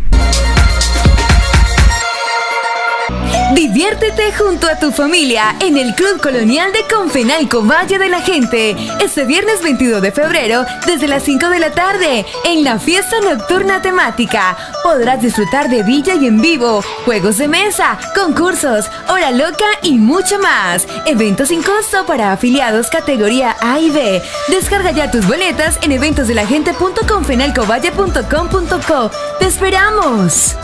Speaker 30: Diviértete junto a tu familia en el Club Colonial de Confenalco Valle de la Gente este viernes 22 de febrero desde las 5 de la tarde en la fiesta nocturna temática. Podrás disfrutar de villa y en vivo, juegos de mesa, concursos, hora loca y mucho más. Eventos sin costo para afiliados categoría A y B. Descarga ya tus boletas en eventosdelagente.confenalcovalle.com.co. ¡Te esperamos!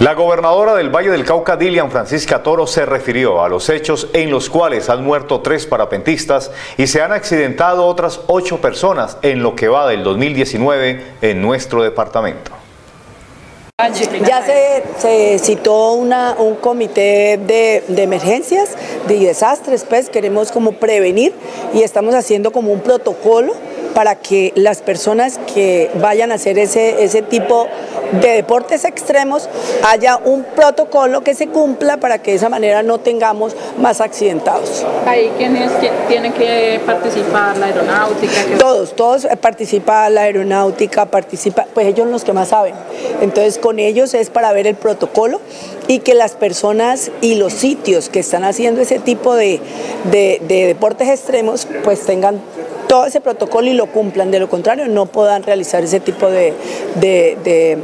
Speaker 3: La gobernadora del Valle del Cauca, Dilian Francisca Toro, se refirió a los hechos en los cuales han muerto tres parapentistas y se han accidentado otras ocho personas en lo que va del 2019 en nuestro departamento.
Speaker 9: Ya se, citó un comité de, de, emergencias, de desastres, pues queremos como prevenir y estamos haciendo como un protocolo para que las personas que vayan a hacer ese, ese tipo de deportes extremos haya un protocolo que se cumpla para que de esa manera no tengamos más accidentados.
Speaker 31: ¿Ahí quiénes tienen que participar? ¿La aeronáutica?
Speaker 9: Todos, todos participa la aeronáutica, participa, pues ellos son los que más saben. Entonces con ellos es para ver el protocolo y que las personas y los sitios que están haciendo ese tipo de, de, de deportes extremos pues tengan todo ese protocolo y lo cumplan, de lo contrario no puedan realizar ese tipo de,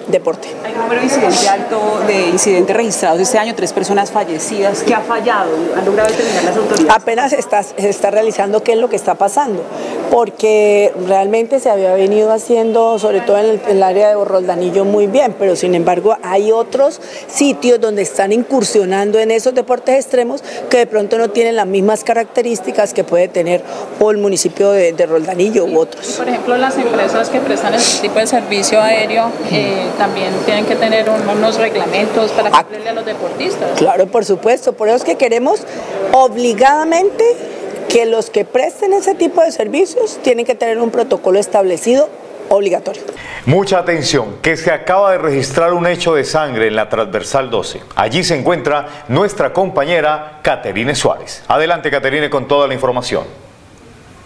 Speaker 9: deporte.
Speaker 31: Hay un número de incidente alto de incidentes registrados este año, tres personas fallecidas. ¿Qué ha fallado? ¿Han logrado determinar las autoridades?
Speaker 9: Apenas está, se está realizando qué es lo que está pasando, porque realmente se había venido haciendo, sobre todo en el, área de Roldanillo, muy bien, pero sin embargo hay otros sitios donde están incursionando en esos deportes extremos que de pronto no tienen las mismas características que puede tener o el municipio de, de Roldanillo u otros.
Speaker 31: por ejemplo, las empresas que prestan este tipo de servicio aéreo eh, también tienen que tener unos reglamentos para ah. cumplirle a los deportistas.
Speaker 9: Claro, por supuesto, por eso es que queremos obligadamente que los que presten ese tipo de servicios tienen que tener un protocolo establecido obligatorio.
Speaker 3: Mucha atención, que se acaba de registrar un hecho de sangre en la transversal 12. Allí se encuentra nuestra compañera Caterine Suárez. Adelante Caterine con toda la información.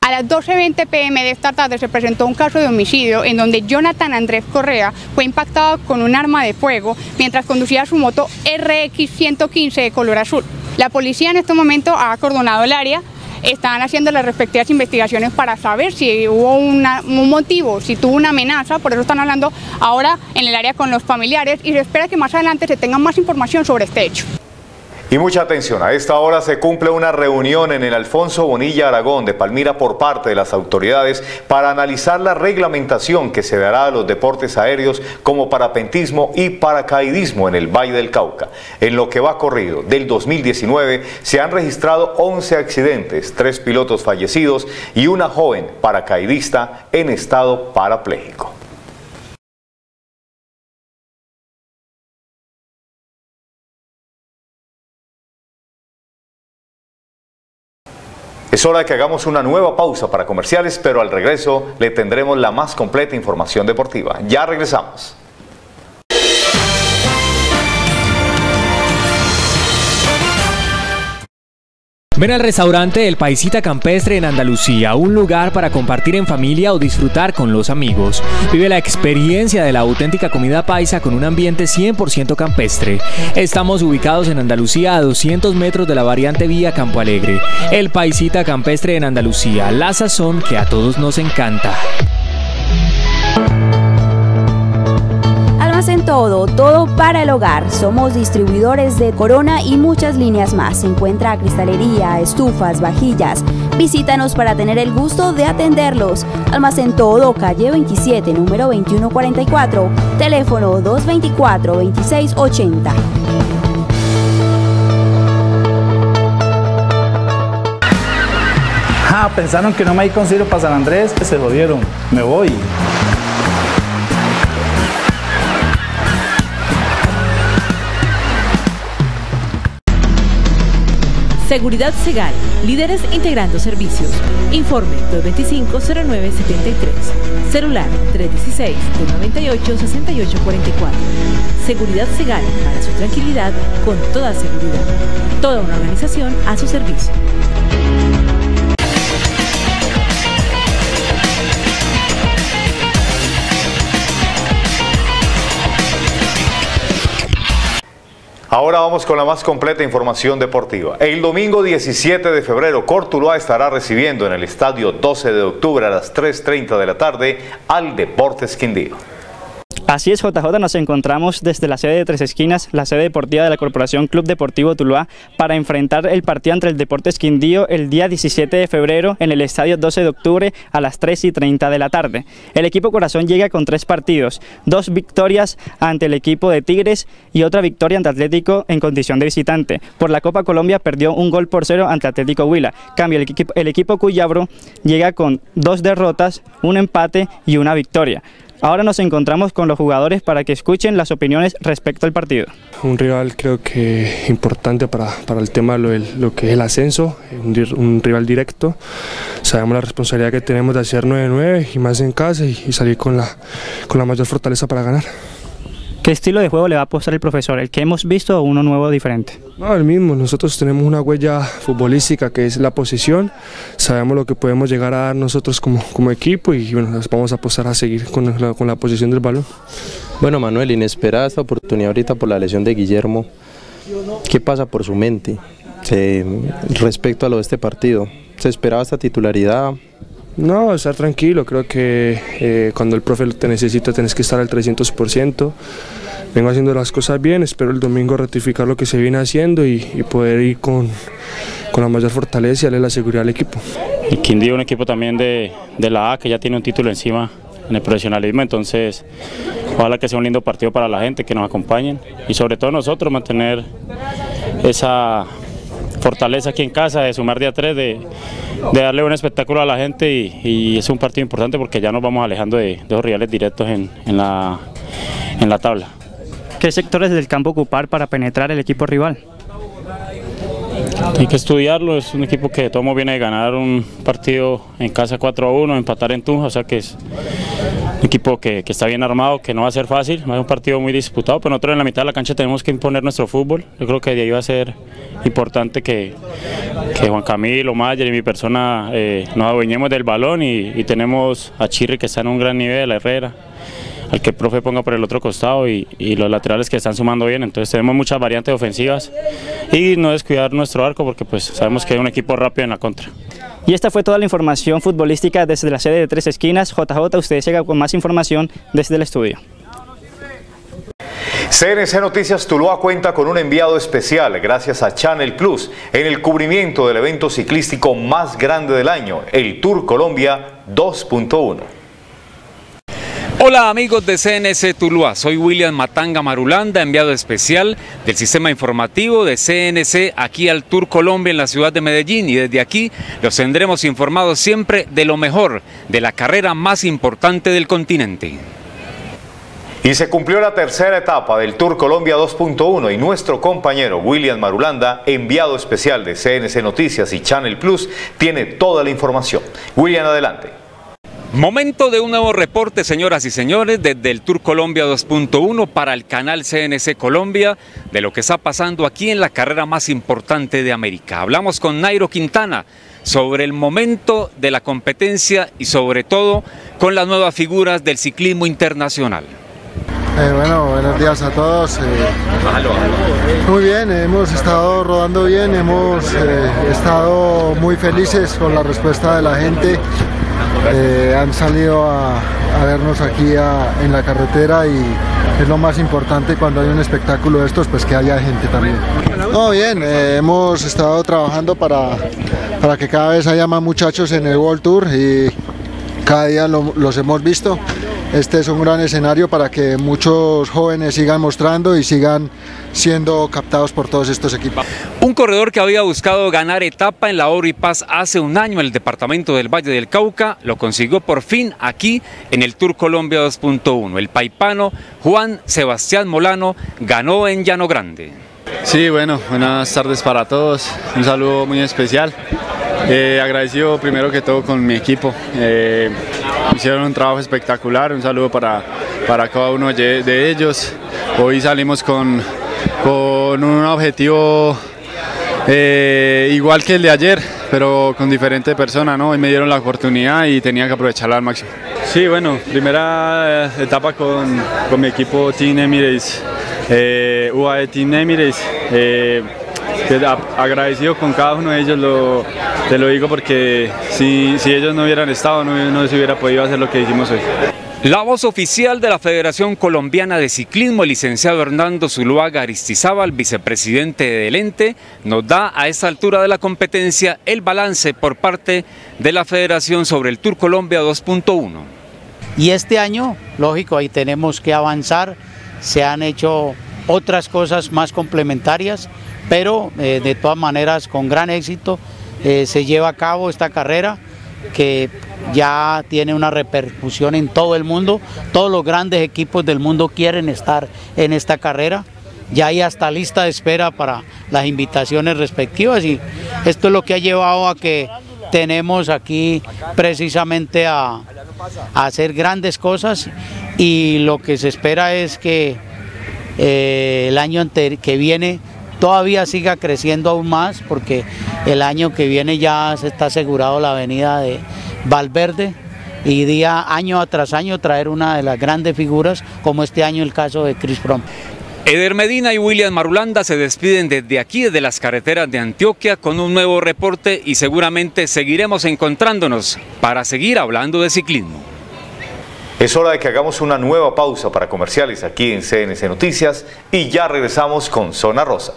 Speaker 6: A las 12.20 pm de esta tarde se presentó un caso de homicidio en donde Jonathan Andrés Correa fue impactado con un arma de fuego mientras conducía su moto RX 115 de color azul. La policía en este momento ha acordonado el área, están haciendo las respectivas investigaciones para saber si hubo un motivo, si tuvo una amenaza, por eso están hablando ahora en el área con los familiares y se espera que más adelante se tenga más información sobre este hecho.
Speaker 3: Y mucha atención, a esta hora se cumple una reunión en el Alfonso Bonilla Aragón de Palmira por parte de las autoridades para analizar la reglamentación que se dará a los deportes aéreos como parapentismo y paracaidismo en el Valle del Cauca. En lo que va corrido del 2019 se han registrado 11 accidentes, tres pilotos fallecidos y una joven paracaidista en estado parapléjico. Es hora de que hagamos una nueva pausa para comerciales, pero al regreso le tendremos la más completa información deportiva. Ya regresamos.
Speaker 32: Ven al restaurante El Paisita Campestre en Andalucía, un lugar para compartir en familia o disfrutar con los amigos. Vive la experiencia de la auténtica comida paisa con un ambiente 100% campestre. Estamos ubicados en Andalucía a 200 metros de la variante vía Campo Alegre. El Paisita Campestre en Andalucía, la sazón que a todos nos encanta.
Speaker 31: Todo, todo para el hogar. Somos distribuidores de Corona y muchas líneas más. Se encuentra cristalería, estufas, vajillas. Visítanos para tener el gusto de atenderlos. Almacén Todo, calle 27, número 2144. Teléfono 224-2680.
Speaker 22: Ah, pensaron que no me consigo para San Andrés, se jodieron. Me voy.
Speaker 1: Seguridad Segal, líderes integrando servicios. Informe 225-0973. Celular 316-298-6844. Seguridad Segal, para su tranquilidad, con toda seguridad. Toda una organización a su servicio.
Speaker 3: Ahora vamos con la más completa información deportiva. El domingo 17 de febrero, Cortuluá estará recibiendo en el estadio 12 de octubre a las 3.30 de la tarde al Deportes Quindío.
Speaker 18: Así es, JJ, nos encontramos desde la sede de Tres Esquinas, la sede deportiva de la Corporación Club Deportivo Tuluá, para enfrentar el partido entre el Deportes Quindío el día 17 de febrero en el estadio 12 de octubre a las 3 y 30 de la tarde. El equipo Corazón llega con tres partidos, dos victorias ante el equipo de Tigres y otra victoria ante Atlético en condición de visitante. Por la Copa Colombia perdió un gol por cero ante Atlético Huila. Cambio, el equipo, el equipo Cuyabro llega con dos derrotas, un empate y una victoria. Ahora nos encontramos con los jugadores para que escuchen las opiniones respecto al partido.
Speaker 33: Un rival creo que importante para, para el tema de lo, que es el ascenso, un, rival directo. Sabemos la responsabilidad que tenemos de hacer 9-9 y más en casa y, y salir con la, con la mayor fortaleza para ganar.
Speaker 18: ¿Qué estilo de juego le va a apostar el profesor? ¿El que hemos visto o uno nuevo diferente?
Speaker 33: No, el mismo. Nosotros tenemos una huella futbolística que es la posición. Sabemos lo que podemos llegar a dar nosotros como, como equipo y bueno, vamos a apostar a seguir con la, con la posición del balón.
Speaker 34: Bueno, Manuel, inesperada esta oportunidad ahorita por la lesión de Guillermo. ¿Qué pasa por su mente respecto a lo de este partido? ¿Se esperaba esta titularidad?
Speaker 33: No, estar tranquilo, creo que eh, cuando el profe te necesita tienes que estar al 300%. Vengo haciendo las cosas bien, espero el domingo ratificar lo que se viene haciendo y, poder ir con, con, la mayor fortaleza y darle la seguridad al equipo.
Speaker 35: El Quindío un equipo también de, de la A que ya tiene un título encima en el profesionalismo, entonces ojalá que sea un lindo partido para la gente, que nos acompañen y sobre todo nosotros mantener esa fortaleza aquí en casa, de sumar día 3, de, darle un espectáculo a la gente y, es un partido importante porque ya nos vamos alejando de, de los rivales directos en, la, en la tabla.
Speaker 18: ¿Qué sectores del campo ocupar para penetrar el equipo rival?
Speaker 35: Hay que estudiarlo, es un equipo que todo viene de ganar un partido en casa 4 a 1, empatar en Tunja, o sea que es un equipo que, está bien armado, que no va a ser fácil, va a un partido muy disputado, pero nosotros en la mitad de la cancha tenemos que imponer nuestro fútbol. Yo creo que de ahí va a ser importante que, Juan Camilo, Mayer y mi persona eh, nos adueñemos del balón y, y tenemos a Chirri que está en un gran nivel, a Herrera al que el profe ponga por el otro costado y, los laterales que están sumando bien. Entonces tenemos muchas variantes ofensivas y no descuidar nuestro arco porque pues sabemos que hay un equipo rápido en la contra.
Speaker 18: Y esta fue toda la información futbolística desde la sede de Tres Esquinas. JJ, ustedes llegan con más información desde el estudio.
Speaker 3: CNC Noticias Tuluá cuenta con un enviado especial gracias a Channel Plus en el cubrimiento del evento ciclístico más grande del año, el Tour Colombia 2.1.
Speaker 36: Hola amigos de CNC Tuluá, soy William Matanga Marulanda, enviado especial del sistema informativo de CNC aquí al Tour Colombia en la ciudad de Medellín y desde aquí los tendremos informados siempre de lo mejor de la carrera más importante del continente.
Speaker 3: Y se cumplió la tercera etapa del Tour Colombia 2.1 y nuestro compañero William Marulanda, enviado especial de CNC Noticias y Channel Plus, tiene toda la información. William, adelante.
Speaker 36: Momento de un nuevo reporte, señoras y señores, desde el Tour Colombia 2.1 para el canal CNC Colombia, de lo que está pasando aquí en la carrera más importante de América. Hablamos con Nairo Quintana sobre el momento de la competencia y sobre todo con las nuevas figuras del ciclismo internacional.
Speaker 37: Eh, bueno, buenos días a todos. Eh, muy bien, hemos estado rodando bien, hemos eh, estado muy felices con la respuesta de la gente. Eh, han salido a, vernos aquí en la carretera y es lo más importante cuando hay un espectáculo de estos, pues que haya gente también. No, bien, eh, hemos estado trabajando para, para que cada vez haya más muchachos en el World Tour y cada día los hemos visto este es un gran escenario para que muchos jóvenes sigan mostrando y sigan siendo captados por todos estos equipos.
Speaker 36: Un corredor que había buscado ganar etapa en la Oro y Paz hace un año en el departamento del Valle del Cauca, lo consiguió por fin aquí en el Tour Colombia 2.1. El paipano Juan Sebastián Molano ganó en Llano Grande.
Speaker 38: Sí, bueno, buenas tardes para todos, un saludo muy especial. Eh, agradecido primero que todo con mi equipo. Eh, hicieron un trabajo espectacular, un saludo para, para cada uno de ellos. Hoy salimos con, con un objetivo eh, igual que el de ayer, pero con diferente persona, ¿no? Hoy me dieron la oportunidad y tenía que aprovecharla al máximo. Sí, bueno, primera etapa con, con mi equipo Team Emirates, UAE Team Emirates agradecido con cada uno de ellos, lo, te lo digo porque si, si ellos no hubieran estado no, no se hubiera podido hacer lo que hicimos hoy.
Speaker 36: La voz oficial de la Federación Colombiana de Ciclismo, el licenciado Hernando Zuluaga Aristizábal, vicepresidente del ente, nos da a esta altura de la competencia el balance por parte de la Federación sobre el Tour Colombia 2.1.
Speaker 39: Y este año, lógico, ahí tenemos que avanzar, se han hecho otras cosas más complementarias, pero eh, de todas maneras con gran éxito eh, se lleva a cabo esta carrera que ya tiene una repercusión en todo el mundo, todos los grandes equipos del mundo quieren estar en esta carrera, ya hay hasta lista de espera para las invitaciones respectivas y esto es lo que ha llevado a que tenemos aquí precisamente a, hacer grandes cosas y lo que se espera es que eh, el año que viene todavía siga creciendo aún más porque el año que viene ya se está asegurado la avenida de Valverde y día año tras año traer una de las grandes figuras como este año el caso de Chris Prom.
Speaker 36: Eder Medina y William Marulanda se despiden desde aquí, desde las carreteras de Antioquia, con un nuevo reporte y seguramente seguiremos encontrándonos para seguir hablando de ciclismo.
Speaker 3: Es hora de que hagamos una nueva pausa para comerciales aquí en CNC Noticias y ya regresamos con Zona Rosa.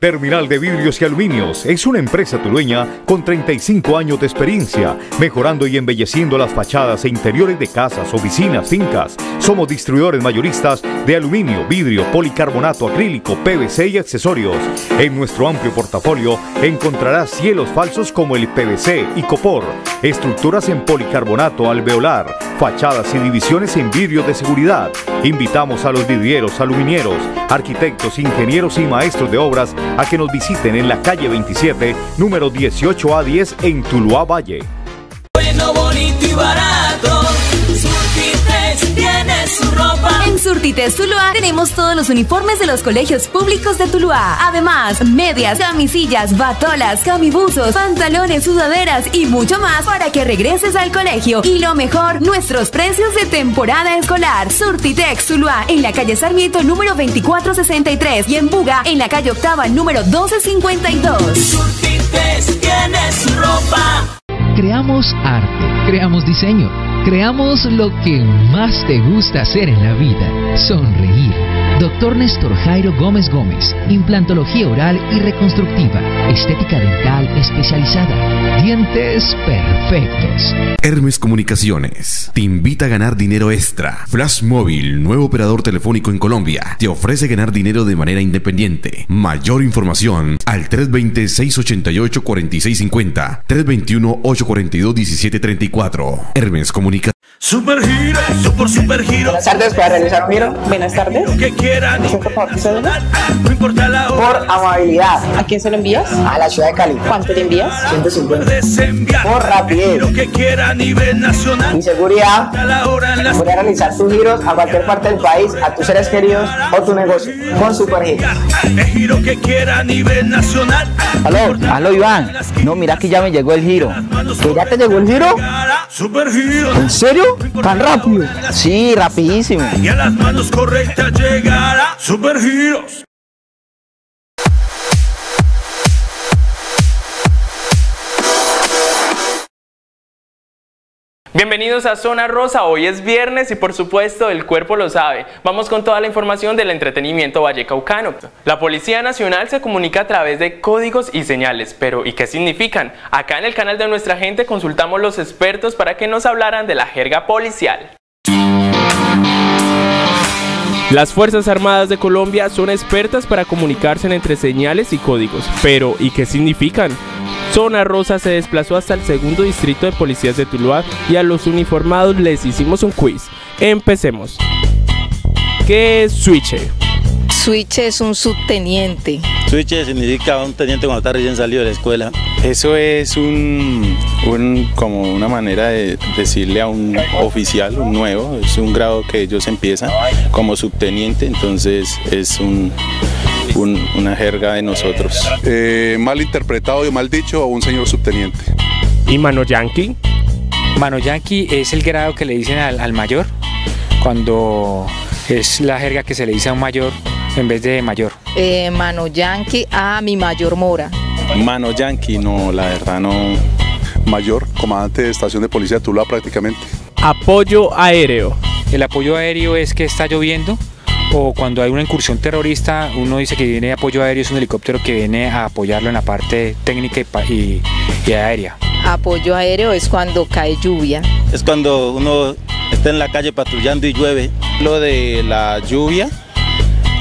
Speaker 3: Terminal de Vidrios y Aluminios es una empresa tulueña con 35 años de experiencia, mejorando y embelleciendo las fachadas e interiores de casas, oficinas, fincas. Somos distribuidores mayoristas de aluminio, vidrio, policarbonato, acrílico, PVC y accesorios. En nuestro amplio portafolio encontrarás cielos falsos como el PVC y copor, estructuras en policarbonato alveolar, fachadas y divisiones en vidrio de seguridad. Invitamos a los vidrieros, aluminieros, arquitectos, ingenieros y maestros de obras a que nos visiten en la calle 27, número 18A10 en Tuluá Valle.
Speaker 24: En Surtites Tuluá tenemos todos los uniformes de los colegios públicos de Tuluá. Además, medias, camisillas, batolas, camibuzos, pantalones, sudaderas y mucho más para que regreses al colegio. Y lo mejor, nuestros precios de temporada escolar. Surtitex Tuluá en la calle Sarmiento número 2463 y en Buga en la calle Octava número 1252. Surtitex tiene su ropa.
Speaker 40: Creamos arte, creamos diseño, creamos lo que más te gusta hacer en la vida, sonreír. Doctor Néstor Jairo Gómez Gómez, implantología oral y reconstructiva, estética dental especializada, dientes perfectos.
Speaker 20: Hermes Comunicaciones te invita a ganar dinero extra. Flash Móvil, nuevo operador telefónico en Colombia, te ofrece ganar dinero de manera independiente. Mayor información al 320-688-4650, 321-842-1734. Hermes Comunicaciones.
Speaker 41: Super giro, super super giro.
Speaker 11: Buenas tardes, ¿para realizar un giro? Buenas tardes.
Speaker 41: Que quieran.
Speaker 11: No importa la hora. Por amabilidad. ¿A quién se lo envías? A la ciudad de Cali. ¿Cuánto le envías? 150. Por rapidez.
Speaker 41: Lo que quiera a nivel nacional.
Speaker 11: Y seguridad. Voy a realizar tus giros a cualquier parte del país, a tus seres queridos o tu negocio. Con Super Giro.
Speaker 41: El giro que quiera a nivel nacional.
Speaker 11: Aló, aló Iván. No, mira que ya me llegó el giro. ¿Que ya te llegó el giro?
Speaker 41: Super giro.
Speaker 11: ¿En serio? ¿Tan rápido? Sí, rapidísimo.
Speaker 41: Y a las manos correctas llegará Super
Speaker 2: Bienvenidos a Zona Rosa, hoy es viernes y por supuesto el cuerpo lo sabe. Vamos con toda la información del entretenimiento vallecaucano. La Policía Nacional se comunica a través de códigos y señales, pero ¿y qué significan? Acá en el canal de nuestra gente consultamos los expertos para que nos hablaran de la jerga policial. Las Fuerzas Armadas de Colombia son expertas para comunicarse entre señales y códigos, pero ¿y qué significan? Zona Rosa se desplazó hasta el segundo distrito de policías de Tuluá y a los uniformados les hicimos un quiz. Empecemos. ¿Qué es switche?
Speaker 42: Switch es un subteniente.
Speaker 43: Switch significa un teniente cuando está recién salido de la escuela. Eso es un, un- como una manera de decirle a un oficial, un nuevo, es un grado que ellos empiezan como subteniente, entonces es un, un- una jerga de nosotros.
Speaker 33: Eh, mal interpretado y mal dicho a un señor subteniente.
Speaker 2: ¿Y mano yankee?
Speaker 14: Mano Yankee es el grado que le dicen al, al mayor cuando es la jerga que se le dice a un mayor en vez de mayor.
Speaker 42: Eh, mano yankee a mi mayor mora.
Speaker 43: Mano yankee, no, la verdad no.
Speaker 33: Mayor, comandante de estación de policía de Tuluá prácticamente.
Speaker 2: Apoyo aéreo.
Speaker 14: El apoyo aéreo es que está lloviendo o cuando hay una incursión terrorista, uno dice que viene apoyo aéreo, es un helicóptero que viene a apoyarlo en la parte técnica y, pa- y- y aérea.
Speaker 42: Apoyo aéreo es cuando cae lluvia.
Speaker 43: Es cuando uno está en la calle patrullando y llueve. Lo de la lluvia,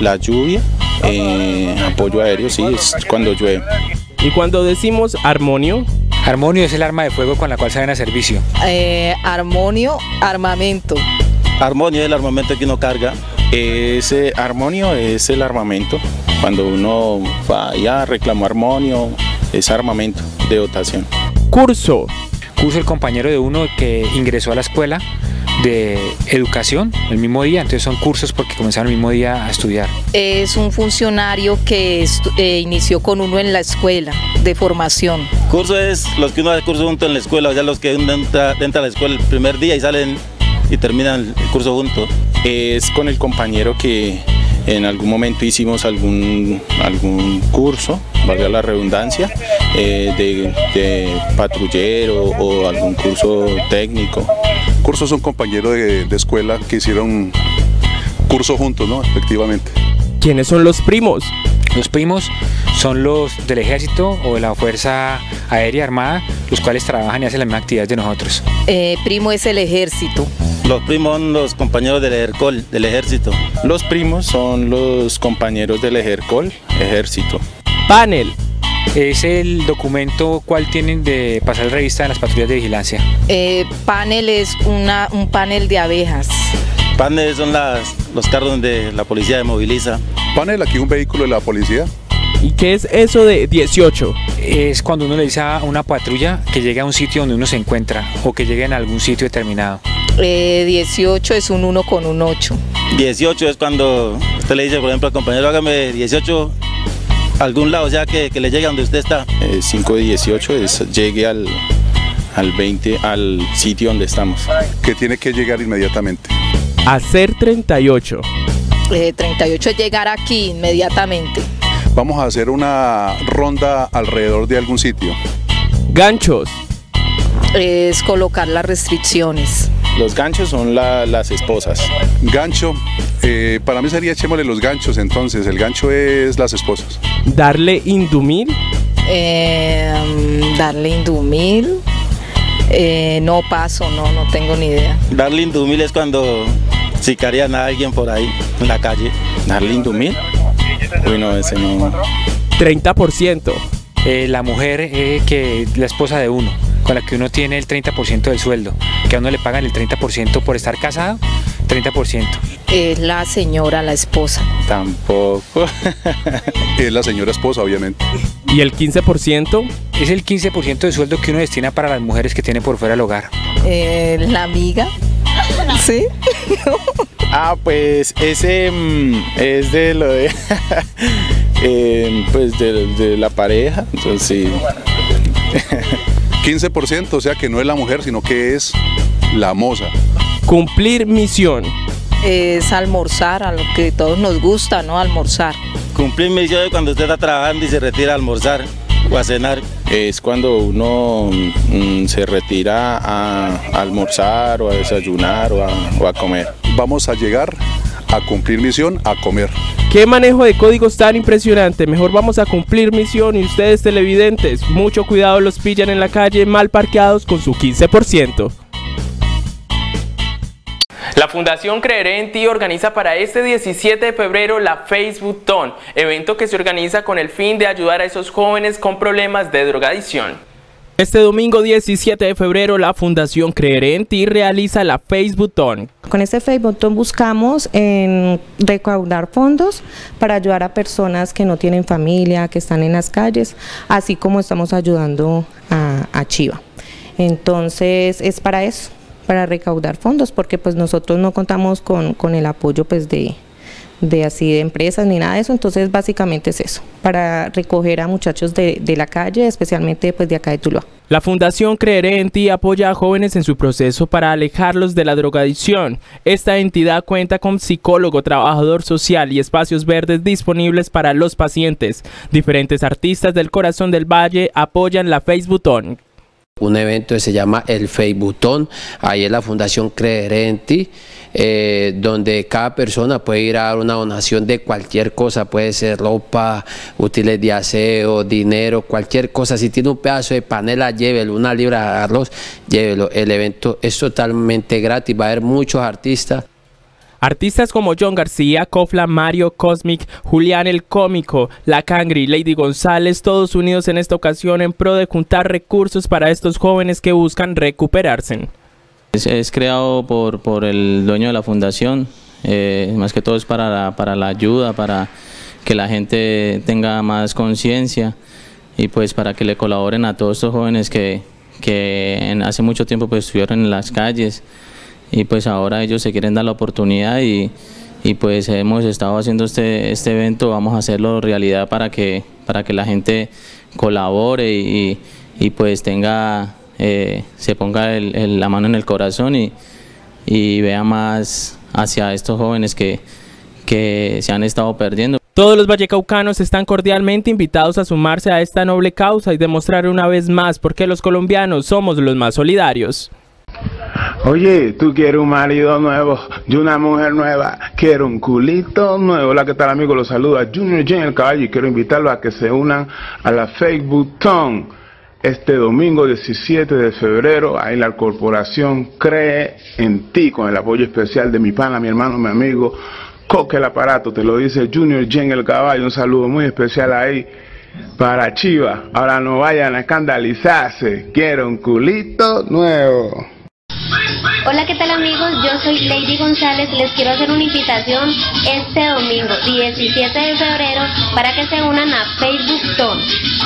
Speaker 43: la lluvia, eh, apoyo aéreo, sí, es cuando llueve.
Speaker 2: ¿Y cuando decimos armonio?
Speaker 14: Armonio es el arma de fuego con la cual salen a servicio.
Speaker 42: Eh, armonio, armamento.
Speaker 43: Armonio es el armamento que uno carga. Ese armonio es el armamento. Cuando uno va allá reclama armonio, es armamento de dotación.
Speaker 2: Curso.
Speaker 14: Curso el compañero de uno que ingresó a la escuela de educación el mismo día, entonces son cursos porque comenzaron el mismo día a estudiar.
Speaker 42: Es un funcionario que eh, inició con uno en la escuela de formación.
Speaker 43: Curso es los que uno hace curso junto en la escuela, o sea, los que uno entra, entra a la escuela el primer día y salen y terminan el curso juntos. Es con el compañero que en algún momento hicimos algún, algún curso, valga la redundancia, eh, de, de patrullero o algún curso técnico.
Speaker 33: Curso es un compañero de, de escuela que hicieron curso juntos, ¿no? Efectivamente.
Speaker 2: ¿Quiénes son los primos?
Speaker 14: Los primos son los del ejército o de la Fuerza Aérea Armada, los cuales trabajan y hacen la misma actividad de nosotros.
Speaker 42: Eh, primo es el ejército.
Speaker 43: Los primos son los compañeros del ERCOL, del ejército. Los primos son los compañeros del ERCOL, ejército.
Speaker 2: Panel.
Speaker 14: Es el documento cual tienen de pasar revista en las patrullas de vigilancia.
Speaker 42: Eh, panel es una, un panel de abejas.
Speaker 43: Paneles son las, los carros donde la policía moviliza.
Speaker 33: Panel, aquí un vehículo de la policía.
Speaker 2: ¿Y qué es eso de 18?
Speaker 14: Es cuando uno le dice a una patrulla que llegue a un sitio donde uno se encuentra o que llegue en algún sitio determinado.
Speaker 42: Eh, 18 es un 1 con un 8.
Speaker 43: 18 es cuando usted le dice, por ejemplo, al compañero, hágame 18 a algún lado, o sea, que, que le llegue a donde usted está. 5 de 18 es llegue al, al 20, al sitio donde estamos.
Speaker 33: Que tiene que llegar inmediatamente.
Speaker 2: Hacer 38.
Speaker 42: Eh, 38 es llegar aquí inmediatamente.
Speaker 33: Vamos a hacer una ronda alrededor de algún sitio.
Speaker 2: Ganchos.
Speaker 42: Es colocar las restricciones.
Speaker 43: Los ganchos son la- las esposas.
Speaker 33: Gancho, eh, para mí sería echémosle los ganchos entonces. El gancho es las esposas.
Speaker 2: Darle indumil.
Speaker 42: Eh, mm, darle indumil. Eh, no paso, no, no tengo ni idea.
Speaker 43: Darle indumil es cuando sicarian a alguien por ahí en la calle. Darle indumil. Uy, no, ese no.
Speaker 2: 30%.
Speaker 14: Eh, la mujer eh, que la esposa de uno,
Speaker 44: con la que uno tiene el 30% del sueldo, que a uno le pagan el 30% por estar casado, 30%.
Speaker 45: Es la señora, la esposa.
Speaker 43: Tampoco. *laughs*
Speaker 46: es la señora esposa, obviamente.
Speaker 44: ¿Y el 15%? Es el 15% de sueldo que uno destina para las mujeres que tiene por fuera del hogar.
Speaker 45: Eh, la amiga. *laughs* ¿Sí?
Speaker 43: ah, pues ese mm, es de lo de. *laughs* Eh, pues de, la pareja, entonces sí.
Speaker 46: 15%, o sea que no es la mujer, sino que es la moza.
Speaker 47: Cumplir misión.
Speaker 45: Es almorzar, a lo que todos nos gusta, ¿no? Almorzar.
Speaker 43: Cumplir misión es cuando usted está trabajando y se retira a almorzar o a cenar. Es cuando uno mm, se retira a, almorzar o a desayunar o a comer.
Speaker 46: Vamos a llegar a cumplir misión, a comer.
Speaker 47: Qué manejo de códigos tan impresionante. Mejor vamos a cumplir misión y ustedes televidentes, mucho cuidado los pillan en la calle mal parqueados con su 15%. La Fundación Creeré en Ti organiza para este 17 de febrero la Facebook Ton, evento que se organiza con el fin de ayudar a esos jóvenes con problemas de drogadicción. Este domingo 17 de febrero la Fundación Creeré en Ti realiza la Facebook Ton.
Speaker 42: Con este Facebook Ton buscamos en recaudar fondos para ayudar a personas que no tienen familia, que están en las calles, así como estamos ayudando a, Chiva. Entonces es para eso, para recaudar fondos, porque pues nosotros no contamos con, con el apoyo pues de, de así de empresas ni nada de eso, entonces básicamente es eso, para recoger a muchachos de, de la calle, especialmente pues de acá de Tuluá.
Speaker 47: La Fundación Creeré en Ti apoya a jóvenes en su proceso para alejarlos de la drogadicción. Esta entidad cuenta con psicólogo, trabajador social y espacios verdes disponibles para los pacientes. Diferentes artistas del corazón del valle apoyan la Facebook
Speaker 48: un evento que se llama el Facebookton, ahí es la Fundación Creeré en Ti, eh, donde cada persona puede ir a dar una donación de cualquier cosa, puede ser ropa, útiles de aseo, dinero, cualquier cosa. Si tiene un pedazo de panela, llévelo, una libra de arroz, llévelo. El evento es totalmente gratis, va a haber muchos artistas.
Speaker 47: Artistas como John García, Kofla, Mario, Cosmic, Julián el Cómico, La Cangri, Lady González, todos unidos en esta ocasión en pro de juntar recursos para estos jóvenes que buscan recuperarse.
Speaker 34: Es, creado por, por, el dueño de la fundación, eh, más que todo es para la, para la ayuda, para que la gente tenga más conciencia y pues para que le colaboren a todos estos jóvenes que, que hace mucho tiempo pues estuvieron en las calles y pues ahora ellos se quieren dar la oportunidad y, pues hemos estado haciendo este, este evento, vamos a hacerlo realidad para que, para que la gente colabore y, pues tenga, eh, se ponga la mano en el corazón y, y vea más hacia estos jóvenes que, que se han estado perdiendo.
Speaker 47: Todos los vallecaucanos están cordialmente invitados a sumarse a esta noble causa y demostrar una vez más por qué los colombianos somos los más solidarios.
Speaker 49: Oye, tú quieres un marido nuevo y una mujer nueva, quiero un culito nuevo. Hola, ¿qué tal amigos? Los saluda Junior Jen el Caballo y quiero invitarlos a que se unan a la Facebook Ton este domingo 17 de febrero. Ahí la corporación cree en ti con el apoyo especial de mi pana, mi hermano, mi amigo Coque el aparato. Te lo dice Junior Jen el Caballo. Un saludo muy especial ahí para Chiva. Ahora no vayan a escandalizarse. Quiero un culito nuevo.
Speaker 50: Hola, ¿qué tal amigos? Yo soy Lady González. Les quiero hacer una invitación este domingo, 17 de febrero, para que se unan a Facebook Tom,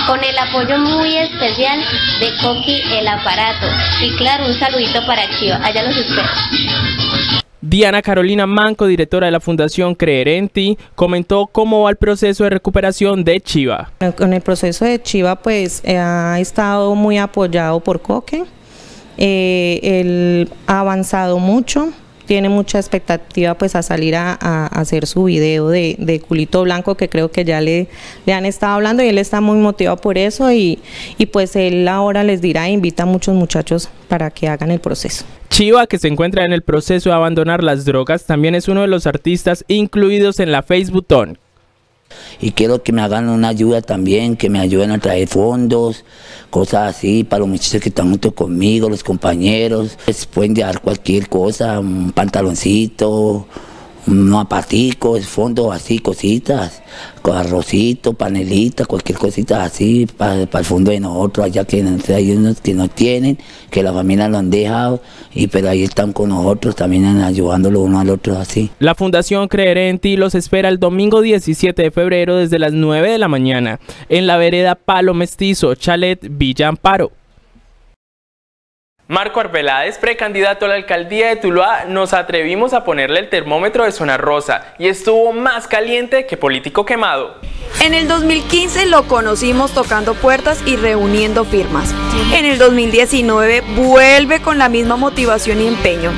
Speaker 50: con el apoyo muy especial de Coqui el aparato. Y claro, un saludito para Chiva. Allá los espero.
Speaker 47: Diana Carolina Manco, directora de la Fundación Creer en Ti, comentó cómo va el proceso de recuperación de Chiva.
Speaker 42: Con el proceso de Chiva, pues ha estado muy apoyado por Coque eh, él ha avanzado mucho, tiene mucha expectativa pues a salir a, hacer su video de, culito blanco que creo que ya le, le han estado hablando y él está muy motivado por eso y, pues él ahora les dirá, invita a muchos muchachos para que hagan el proceso.
Speaker 47: Chiva, que se encuentra en el proceso de abandonar las drogas, también es uno de los artistas incluidos en la Facebook Ton,
Speaker 51: y quiero que me hagan una ayuda también, que me ayuden a traer fondos, cosas así para los muchachos que están junto conmigo, los compañeros. Pueden dar cualquier cosa, un pantaloncito,
Speaker 34: unos apaticos, fondos así, cositas, con arrocito, panelita, cualquier cosita así para el fondo de nosotros, allá que hay unos que no tienen, que la familia lo han dejado, y pero ahí están con nosotros también ayudándolo uno al otro así.
Speaker 2: La Fundación Creer en Ti los espera el domingo 17 de febrero desde las 9 de la mañana en la vereda Palo Mestizo, Chalet Villa Amparo. Marco Arbeláez, precandidato a la alcaldía de Tuluá, nos atrevimos a ponerle el termómetro de zona rosa y estuvo más caliente que político quemado.
Speaker 13: En el 2015 lo conocimos tocando puertas y reuniendo firmas. En el 2019 vuelve con la misma motivación y empeño.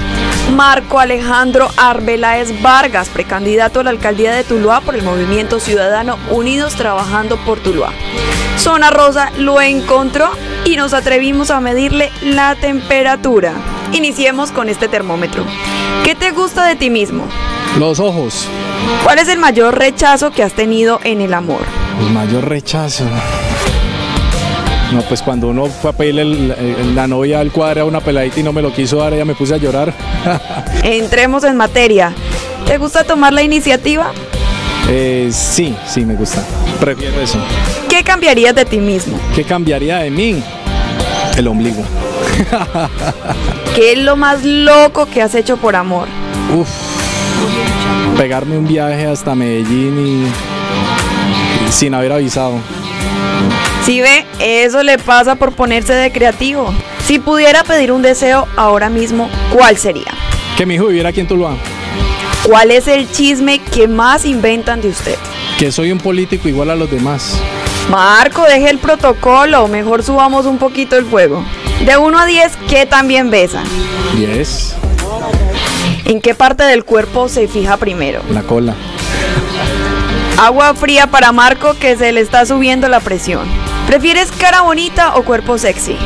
Speaker 13: Marco Alejandro Arbeláez Vargas, precandidato a la alcaldía de Tuluá por el Movimiento Ciudadano Unidos Trabajando por Tuluá. Zona Rosa lo encontró y nos atrevimos a medirle la temperatura. Iniciemos con este termómetro. ¿Qué te gusta de ti mismo?
Speaker 52: Los ojos.
Speaker 13: ¿Cuál es el mayor rechazo que has tenido en el amor?
Speaker 52: El mayor rechazo. No, pues cuando uno fue a pedirle la novia al cuadro a una peladita y no me lo quiso dar, ella me puse a llorar. *laughs*
Speaker 13: Entremos en materia. ¿Te gusta tomar la iniciativa?
Speaker 52: Eh, sí, sí, me gusta. Prefiero eso.
Speaker 13: ¿Qué cambiarías de ti mismo?
Speaker 52: ¿Qué cambiaría de mí? El ombligo.
Speaker 13: ¿Qué es lo más loco que has hecho por amor?
Speaker 52: Uf. Pegarme un viaje hasta Medellín y sin haber avisado.
Speaker 13: Si ve, eso le pasa por ponerse de creativo. Si pudiera pedir un deseo ahora mismo, ¿cuál sería?
Speaker 52: Que mi hijo viviera aquí en Tuluá.
Speaker 13: ¿Cuál es el chisme que más inventan de usted?
Speaker 52: Que soy un político igual a los demás.
Speaker 13: Marco, deje el protocolo, mejor subamos un poquito el fuego. De 1 a 10, ¿qué también besa?
Speaker 52: 10.
Speaker 13: ¿En qué parte del cuerpo se fija primero?
Speaker 52: La cola.
Speaker 13: Agua fría para Marco que se le está subiendo la presión. ¿Prefieres cara bonita o cuerpo sexy?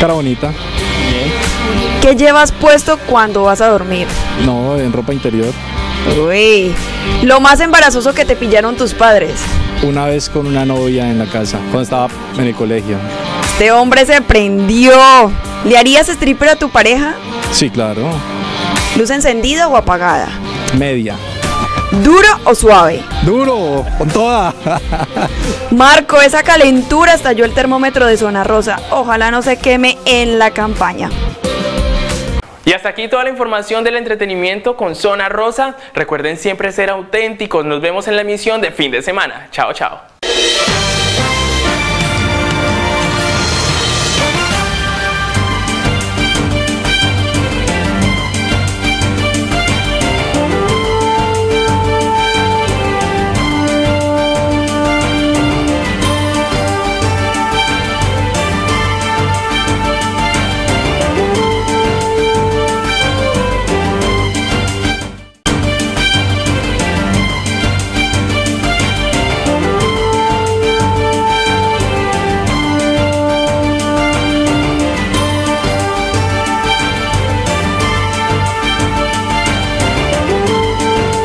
Speaker 52: Cara bonita.
Speaker 13: ¿Qué llevas puesto cuando vas a dormir?
Speaker 52: No, en ropa interior.
Speaker 13: Uy, lo más embarazoso que te pillaron tus padres.
Speaker 52: Una vez con una novia en la casa, cuando estaba en el colegio.
Speaker 13: Este hombre se prendió. ¿Le harías stripper a tu pareja?
Speaker 52: Sí, claro.
Speaker 13: ¿Luz encendida o apagada?
Speaker 52: Media.
Speaker 13: ¿Duro o suave?
Speaker 52: Duro, con toda.
Speaker 13: Marco, esa calentura estalló el termómetro de zona rosa. Ojalá no se queme en la campaña.
Speaker 2: Y hasta aquí toda la información del entretenimiento con Zona Rosa. Recuerden siempre ser auténticos. Nos vemos en la emisión de fin de semana. Chao, chao.